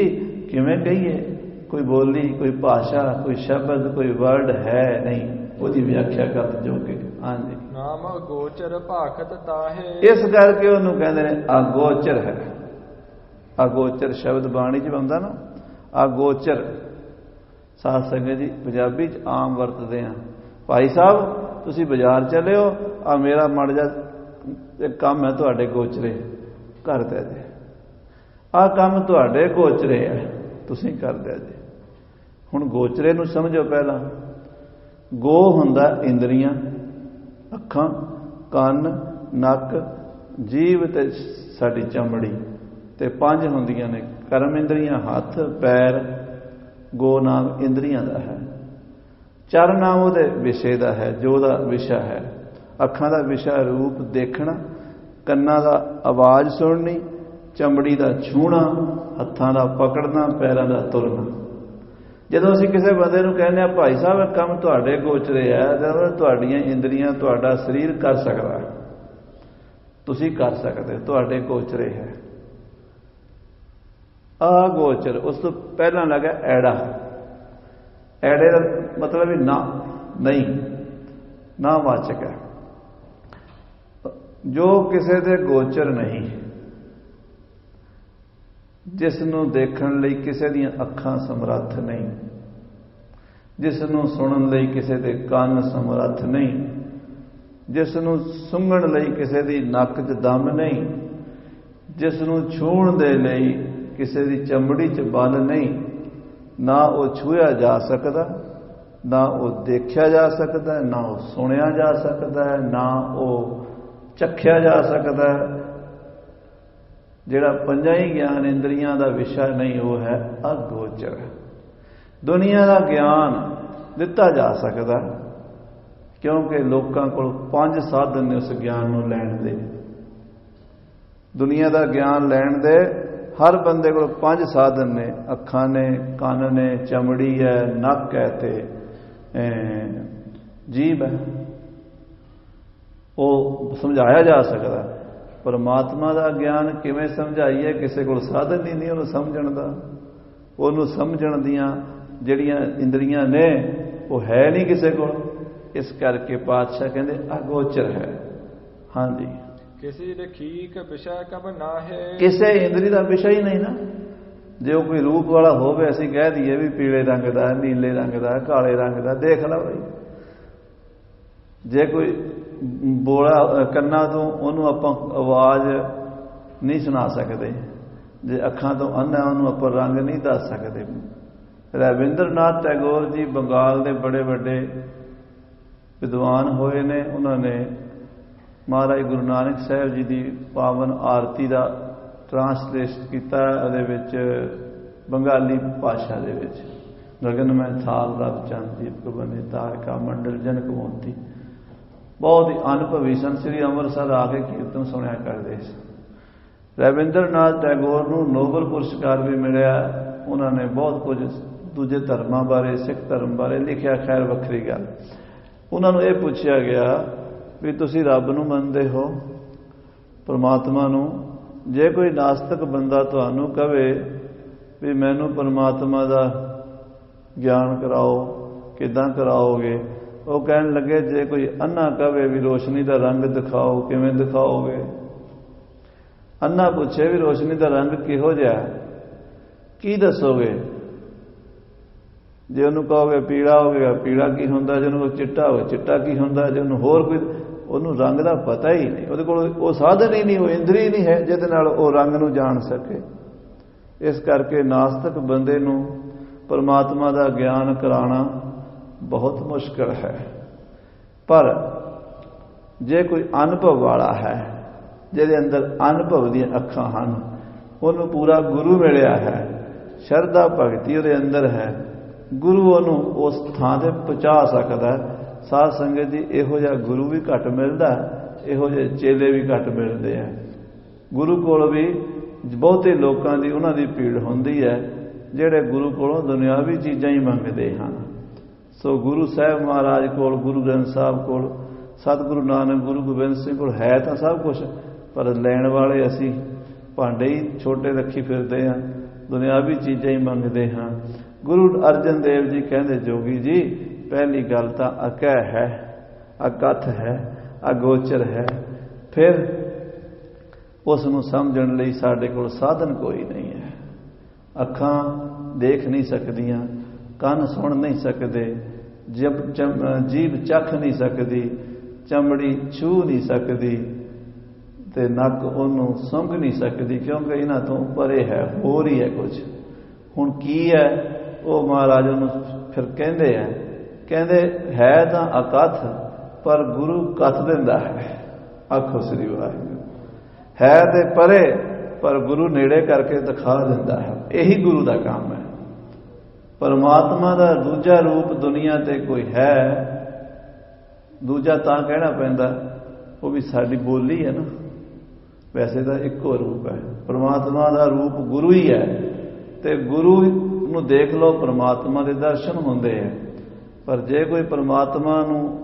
ਕਿਵੇਂ ਕਹੀਏ? ਕੋਈ ਬੋਲੀ ਕੋਈ ਭਾਸ਼ਾ ਕੋਈ ਸ਼ਬਦ ਕੋਈ ਵਰਡ ਹੈ ਨਹੀਂ। ਉਹਦੀ ਵਿਆਖਿਆ ਕਰ ਜੋਗੇ। ਹਾਂਜੀ। ਨਾਮ ਗੋਚਰ ਭਾਖਤ ਤਾਹੇ। ਇਸ ਕਰਕੇ ਉਹਨੂੰ ਕਹਿੰਦੇ ਨੇ ਅਗੋਚਰ ਹੈ। ਅਗੋਚਰ ਸ਼ਬਦ ਬਾਣੀ ਚ ਬੰਦਾ ਨਾ। ਅਗੋਚਰ। ਸਾਧ ਸੰਗਤ ਜੀ, ਪੰਜਾਬੀ ਚ ਆਮ ਵਰਤਦੇ ਆ ਭਾਈ ਸਾਹਿਬ, ਤੁਸੀਂ ਬਾਜ਼ਾਰ ਚੱਲੇ ਹੋ ਆ ਮੇਰਾ ਮੜ ਜਾ ਕੰਮ ਹੈ ਤੁਹਾਡੇ ਗੋਚਰੇ ਕਰ ਦਿਆ ਜੇ। ਆ ਕੰਮ ਤੁਹਾਡੇ ਗੋਚਰੇ ਹੈ, ਤੁਸੀਂ ਕਰ ਦਿਆ ਜੇ। ਹੁਣ ਗੋਚਰੇ ਨੂੰ ਸਮਝੋ ਪਹਿਲਾਂ। ਗੋ ਹੁੰਦਾ ਇੰਦਰੀਆਂ, ਅੱਖਾਂ, ਕੰਨ, ਨੱਕ ਜੀਵ ਤੇ ਸਾਡੀ ਚਮੜੀ। ਤੇ ਪੰਜ ਹੁੰਦੀਆਂ ਨੇ, ਕਰਮ ਇੰਦਰੀਆਂ, ਹੱਥ, ਪੈਰ ਗੋ ਨਾਮ ਇੰਦਰੀਆਂ ਦਾ ਹੈ। ਚਰ ਨਾਮ ਉਹਦੇ ਵਿਸ਼ੇ ਦਾ ਹੈ, ਜੋ ਦਾ ਵਿਸ਼ਾ ਹੈ। ਅੱਖਾਂ ਦਾ ਵਿਸ਼ਾ ਰੂਪ ਦੇਖਣਾ, ਕੰਨਾਂ ਦਾ ਆਵਾਜ਼ ਸੁਣਨੀ, ਚਮੜੀ ਦਾ ਛੂਣਾ ਹੱਥਾਂ ਦਾ ਪਕੜਨਾ, ਪੈਰਾਂ ਦਾ ਤੁਰਨਾ। ਜਦੋਂ ਅਸੀਂ ਕਿਸੇ ਬੰਦੇ ਨੂੰ ਕਹਿੰਦੇ ਆ ਭਾਈ ਸਾਹਿਬ, ਇਹ ਕੰਮ ਤੁਹਾਡੇ ਗੋਚਰੇ ਆ ਤਾਂ ਤੁਹਾਡੀਆਂ ਇੰਦਰੀਆਂ ਤੁਹਾਡਾ ਸਰੀਰ ਕਰ ਸਕਦਾ ਤੁਸੀਂ ਕਰ ਸਕਦੇ ਤੁਹਾਡੇ ਗੋਚਰੇ ਹੈ। ਆ ਗੋਚਰ, ਉਸ ਤੋਂ ਪਹਿਲਾਂ ਲੱਗਾ ਐੜਾ। ਐੜੇ ਦਾ ਮਤਲਬ ਹੈ ਨਾ, ਨਹੀਂ, ਨਾ ਵਾਚਕ ਹੈ। ਜੋ ਕਿਸੇ ਦੇ ਗੋਚਰ ਨਹੀਂ, ਜਿਸ ਨੂੰ ਦੇਖਣ ਲਈ ਕਿਸੇ ਦੀਆਂ ਅੱਖਾਂ ਸਮਰੱਥ ਨਹੀਂ, ਜਿਸ ਨੂੰ ਸੁਣਨ ਲਈ ਕਿਸੇ ਦੇ ਕੰਨ ਸਮਰੱਥ ਨਹੀਂ, ਜਿਸ ਨੂੰ ਸੁੰਘਣ ਲਈ ਕਿਸੇ ਦੀ ਨੱਕ 'ਚ ਦਮ ਨਹੀਂ, ਜਿਸ ਨੂੰ ਛੂਣ ਦੇ ਲਈ ਕਿਸੇ ਦੀ ਚਮੜੀ 'ਚ ਬਲ ਨਹੀਂ, ਨਾ ਉਹ ਛੂਇਆ ਜਾ ਸਕਦਾ, ਨਾ ਉਹ ਦੇਖਿਆ ਜਾ ਸਕਦਾ, ਨਾ ਉਹ ਸੁਣਿਆ ਜਾ ਸਕਦਾ, ਨਾ ਉਹ ਚੱਖਿਆ ਜਾ ਸਕਦਾ। ਜਿਹੜਾ ਪੰਜਾਂ ਹੀ ਗਿਆਨ ਇੰਦਰੀਆਂ ਦਾ ਵਿਸ਼ਾ ਨਹੀਂ, ਉਹ ਹੈ ਅਗੋਚਰ। ਦੁਨੀਆ ਦਾ ਗਿਆਨ ਦਿੱਤਾ ਜਾ ਸਕਦਾ, ਕਿਉਂਕਿ ਲੋਕਾਂ ਕੋਲ ਪੰਜ ਸਾਧਨ ਨੇ ਉਸ ਗਿਆਨ ਨੂੰ ਲੈਣ ਦੇ। ਦੁਨੀਆ ਦਾ ਗਿਆਨ ਲੈਣ ਦੇ ਹਰ ਬੰਦੇ ਕੋਲ ਪੰਜ ਸਾਧਨ ਨੇ, ਅੱਖਾਂ ਨੇ, ਕੰਨ ਨੇ, ਚਮੜੀ ਹੈ, ਨੱਕ ਹੈ ਤੇ ਜੀਬ ਹੈ। ਉਹ ਸਮਝਾਇਆ ਜਾ ਸਕਦਾ ਪਰਮਾਤਮਾ ਦਾ ਗਿਆਨ ਕਿਵੇਂ ਸਮਝਾਈਏ, ਕਿਸੇ ਕੋਲ ਸਾਧਨ ਹੀ ਨਹੀਂ ਉਹਨੂੰ ਸਮਝਣ ਦਾ। ਉਹਨੂੰ ਸਮਝਣ ਦੀਆਂ ਜਿਹੜੀਆਂ ਇੰਦਰੀਆਂ ਨੇ, ਉਹ ਹੈ ਨਹੀਂ ਕਿਸੇ ਕੋਲ। ਇਸ ਕਰਕੇ ਪਾਤਸ਼ਾਹ ਕਹਿੰਦੇ ਅਗੋਚਰ ਹੈ। ਹਾਂਜੀ। ਕਿਸੇ ਦੇ ਵਿਸ਼ਾ ਕਬ ਨਾ ਕਿਸੇ ਇੰਦਰੀ ਦਾ ਵਿਸ਼ਾ ਹੀ ਨਹੀਂ ਨਾ। ਜੇ ਕੋਈ ਰੂਪ ਵਾਲਾ ਹੋਵੇ, ਅਸੀਂ ਕਹਿ ਦਈਏ ਵੀ ਪੀਲੇ ਰੰਗ ਦਾ, ਨੀਲੇ ਰੰਗ ਦਾ, ਕਾਲੇ ਰੰਗ ਦਾ, ਦੇਖ ਲਓ ਬਈ। ਜੇ ਕੋਈ ਬੋਲਾ, ਕੰਨਾਂ ਤੋਂ ਉਹਨੂੰ ਆਪਾਂ ਆਵਾਜ਼ ਨਹੀਂ ਸੁਣਾ ਸਕਦੇ, ਜੇ ਅੱਖਾਂ ਤੋਂ ਅੰਨਾ ਉਹਨੂੰ ਆਪਾਂ ਰੰਗ ਨਹੀਂ ਦੱਸ ਸਕਦੇ। ਰਵਿੰਦਰਨਾਥ ਟੈਗੋਰ ਜੀ ਬੰਗਾਲ ਦੇ ਬੜੇ ਵੱਡੇ ਵਿਦਵਾਨ ਹੋਏ ਨੇ, ਉਹਨਾਂ ਨੇ ਮਹਾਰਾਜ ਗੁਰੂ ਨਾਨਕ ਸਾਹਿਬ ਜੀ ਦੀ ਪਾਵਨ ਆਰਤੀ ਦਾ ਟ੍ਰਾਂਸਲੇਟ ਕੀਤਾ ਉਹਦੇ ਵਿੱਚ ਬੰਗਾਲੀ ਭਾਸ਼ਾ ਦੇ ਵਿੱਚ। ਗਗਨ ਮੈਂ ਥਾਲ ਰੱਬ ਚੰਦ ਦੀਪ ਬਨੇ ਤਾਰਕਾ ਮੰਡਲ ਜਨਕ ਮੋਤੀ। ਬਹੁਤ ਹੀ ਅਨੁਭਵੀ ਸਨ ਸ੍ਰੀ ਅੰਮ੍ਰਿਤਸਰ ਆ ਕੇ ਕੀਰਤਨ ਸੁਣਿਆ ਕਰਦੇ ਸੀ। ਰਵਿੰਦਰਨਾਥ ਟੈਗੋਰ ਨੂੰ ਨੋਬਲ ਪੁਰਸਕਾਰ ਵੀ ਮਿਲਿਆ। ਉਹਨਾਂ ਨੇ ਬਹੁਤ ਕੁਝ ਦੂਜੇ ਧਰਮਾਂ ਬਾਰੇ, ਸਿੱਖ ਧਰਮ ਬਾਰੇ ਲਿਖਿਆ, ਖੈਰ ਵੱਖਰੀ ਗੱਲ। ਉਹਨਾਂ ਨੂੰ ਇਹ ਪੁੱਛਿਆ ਗਿਆ ਵੀ ਤੁਸੀਂ ਰੱਬ ਨੂੰ ਮੰਨਦੇ ਹੋ, ਪਰਮਾਤਮਾ ਨੂੰ। ਜੇ ਕੋਈ ਨਾਸਤਕ ਬੰਦਾ ਤੁਹਾਨੂੰ ਕਵੇ ਵੀ ਮੈਨੂੰ ਪਰਮਾਤਮਾ ਦਾ ਗਿਆਨ ਕਰਾਓ, ਕਿਦਾਂ ਕਰਾਓਗੇ, ਉਹ ਕਹਿਣ ਲੱਗੇ, ਜੇ ਕੋਈ ਅੰਨਾ ਕਵੇ ਵੀ ਰੋਸ਼ਨੀ ਦਾ ਰੰਗ ਦਿਖਾਓ, ਕਿਵੇਂ ਦਿਖਾਓਗੇ? ਅੰਨਾ ਪੁੱਛੇ ਵੀ ਰੋਸ਼ਨੀ ਦਾ ਰੰਗ ਕਿਹੋ ਜਿਹਾ ਕੀ ਦੱਸੋਗੇ? ਜੇ ਉਹਨੂੰ ਕਹੋਗੇ ਪੀਲਾ ਹੋਵੇਗਾ ਪੀੜਾ ਕੀ ਹੁੰਦਾ? ਜੇ ਉਹਨੂੰ ਚਿੱਟਾ ਹੋਵੇ ਚਿੱਟਾ ਕੀ ਹੁੰਦਾ? ਜੇ ਉਹਨੂੰ ਹੋਰ ਕੋਈ ਉਹਨੂੰ ਰੰਗ ਦਾ ਪਤਾ ਹੀ ਨਹੀਂ। ਉਹਦੇ ਕੋਲ ਉਹ ਸਾਧਨ ਹੀ ਨਹੀਂ, ਉਹ ਇੰਦਰੀ ਨਹੀਂ ਹੈ ਜਿਹਦੇ ਨਾਲ ਉਹ ਰੰਗ ਨੂੰ ਜਾਣ ਸਕੇ। ਇਸ ਕਰਕੇ ਨਾਸਤਕ ਬੰਦੇ ਨੂੰ ਪਰਮਾਤਮਾ ਦਾ ਗਿਆਨ ਕਰਾਉਣਾ ਬਹੁਤ ਮੁਸ਼ਕਲ ਹੈ। ਪਰ ਜੇ ਕੋਈ ਅਨੁਭਵ ਵਾਲਾ ਹੈ, ਜਿਹਦੇ ਅੰਦਰ ਅਨੁਭਵ ਦੀਆਂ ਅੱਖਾਂ ਹਨ, ਉਹਨੂੰ ਪੂਰਾ ਗੁਰੂ ਮਿਲਿਆ ਹੈ, ਸ਼ਰਧਾ ਭਗਤੀ ਉਹਦੇ ਅੰਦਰ ਹੈ, ਗੁਰੂ ਉਹਨੂੰ ਉਸ ਥਾਂ ਤੇ ਪਹੁੰਚਾ ਸਕਦਾ ਸਾਧ ਸੰਗਤ ਦੀ ਇਹੋ ਜਿਹਾ ਗੁਰੂ ਵੀ ਘੱਟ ਮਿਲਦਾ, ਇਹੋ ਜਿਹੇ ਚੇਲੇ ਵੀ ਘੱਟ ਮਿਲਦੇ ਆ। ਗੁਰੂ ਕੋਲ ਵੀ ਬਹੁਤੇ ਲੋਕਾਂ ਦੀ ਉਹਨਾਂ ਦੀ ਭੀੜ ਹੁੰਦੀ ਹੈ, ਜਿਹੜੇ ਗੁਰੂ ਕੋਲੋਂ ਦੁਨਿਆਵੀ ਚੀਜ਼ਾਂ ਹੀ ਮੰਗਦੇ ਹਨ। ਸੋ ਗੁਰੂ ਸਾਹਿਬ ਮਹਾਰਾਜ ਕੋਲ, ਗੁਰੂ ਗ੍ਰੰਥ ਸਾਹਿਬ ਕੋਲ, ਸਤਿਗੁਰੂ ਨਾਨਕ, ਗੁਰੂ ਗੋਬਿੰਦ ਸਿੰਘ ਕੋਲ ਹੈ ਤਾਂ ਸਭ ਕੁਝ ਪਰ ਲੈਣ ਵਾਲੇ ਅਸੀਂ ਭਾਂਡੇ ਹੀ ਛੋਟੇ ਰੱਖੀ ਫਿਰਦੇ ਹਾਂ, ਦੁਨਿਆਵੀ ਚੀਜ਼ਾਂ ਹੀ ਮੰਗਦੇ ਹਾਂ। ਗੁਰੂ ਅਰਜਨ ਦੇਵ ਜੀ ਕਹਿੰਦੇ, ਜੋਗੀ ਜੀ ਪਹਿਲੀ ਗੱਲ ਤਾਂ ਅਕਹਿ ਹੈ, ਅਕਥ ਹੈ, ਅਗੋਚਰ ਹੈ। ਫਿਰ ਉਸ ਨੂੰ ਸਮਝਣ ਲਈ ਸਾਡੇ ਕੋਲ ਸਾਧਨ ਕੋਈ ਨਹੀਂ ਹੈ। ਅੱਖਾਂ ਦੇਖ ਨਹੀਂ ਸਕਦੀਆਂ, ਕੰਨ ਸੁਣ ਨਹੀਂ ਸਕਦੇ, ਜਬ ਜੀਭ ਚੱਖ ਨਹੀਂ ਸਕਦੀ, ਚਮੜੀ ਛੂ ਨਹੀਂ ਸਕਦੀ ਤੇ ਨੱਕ ਉਹਨੂੰ ਸੁੰਘ ਨਹੀਂ ਸਕਦੀ ਕਿਉਂਕਿ ਇਹਨਾਂ ਤੋਂ ਪਰੇ ਹੈ, ਹੋਰ ਹੀ ਹੈ ਕੁਝ। ਹੁਣ ਕੀ ਹੈ? ਉਹ ਮਹਾਰਾਜ ਨੂੰ ਫਿਰ ਕਹਿੰਦੇ ਆ ਕਹਿੰਦੇ, ਹੈ ਤਾਂ ਅਕਥ, ਪਰ ਗੁਰੂ ਕਥ ਦਿੰਦਾ ਹੈ। ਆਖੋ ਸ੍ਰੀ ਵਾਹਿਗੁਰੂ ਹੈ ਤੇ ਪਰੇ, ਪਰ ਗੁਰੂ ਨੇੜੇ ਕਰਕੇ ਦਿਖਾ ਦਿੰਦਾ ਹੈ। ਇਹੀ ਗੁਰੂ ਦਾ ਕੰਮ ਹੈ। ਪਰਮਾਤਮਾ ਦਾ ਦੂਜਾ ਰੂਪ ਦੁਨੀਆ ਤੇ ਕੋਈ ਹੈ, ਦੂਜਾ ਤਾਂ ਕਹਿਣਾ ਪੈਂਦਾ, ਉਹ ਵੀ ਸਾਡੀ ਬੋਲੀ ਹੈ ਨਾ। ਵੈਸੇ ਤਾਂ ਇੱਕੋ ਰੂਪ ਹੈ। ਪਰਮਾਤਮਾ ਦਾ ਰੂਪ ਗੁਰੂ ਹੀ ਹੈ। ਤੇ ਗੁਰੂ ਨੂੰ ਦੇਖ ਲਓ, ਪਰਮਾਤਮਾ ਦੇ ਦਰਸ਼ਨ ਹੁੰਦੇ ਆ ਪਰ ਜੇ ਕੋਈ ਪਰਮਾਤਮਾ ਨੂੰ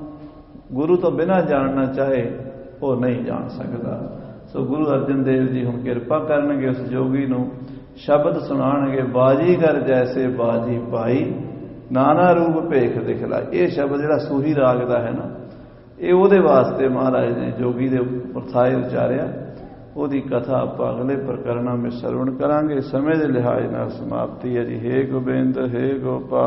ਗੁਰੂ ਤੋਂ ਬਿਨਾਂ ਜਾਣਨਾ ਚਾਹੇ, ਉਹ ਨਹੀਂ ਜਾਣ ਸਕਦਾ। ਸੋ ਗੁਰੂ ਅਰਜਨ ਦੇਵ ਜੀ ਹੁਣ ਕਿਰਪਾ ਕਰਨਗੇ ਉਸ ਜੋਗੀ ਨੂੰ, ਸ਼ਬਦ ਸੁਣਾਣਗੇ ਬਾਜੀਗਰ ਜੈਸੇ ਬਾਜੀ ਪਾਈ, ਨਾਨਾ ਰੂਪ ਭੇਖ ਦਿਖਲਾ ਇਹ ਸ਼ਬਦ ਜਿਹੜਾ ਸੂਹੀ ਰਾਗ ਦਾ ਹੈ ਨਾ, ਇਹ ਉਹਦੇ ਵਾਸਤੇ ਮਹਾਰਾਜ ਨੇ ਜੋਗੀ ਦੇ ਪ੍ਰਥਾਏ ਉਚਾਰਿਆ। ਉਹਦੀ ਕਥਾ ਆਪਾਂ ਅਗਲੇ ਪ੍ਰਕਰਣਾਂ ਵਿੱਚ ਸਰਵਣ ਕਰਾਂਗੇ। ਸਮੇਂ ਦੇ ਲਿਹਾਜ਼ ਨਾਲ ਸਮਾਪਤੀ ਹੈ ਜੀ। ਹੇ ਗੋਬਿੰਦ, ਹੇ ਗੋਪਾਲ।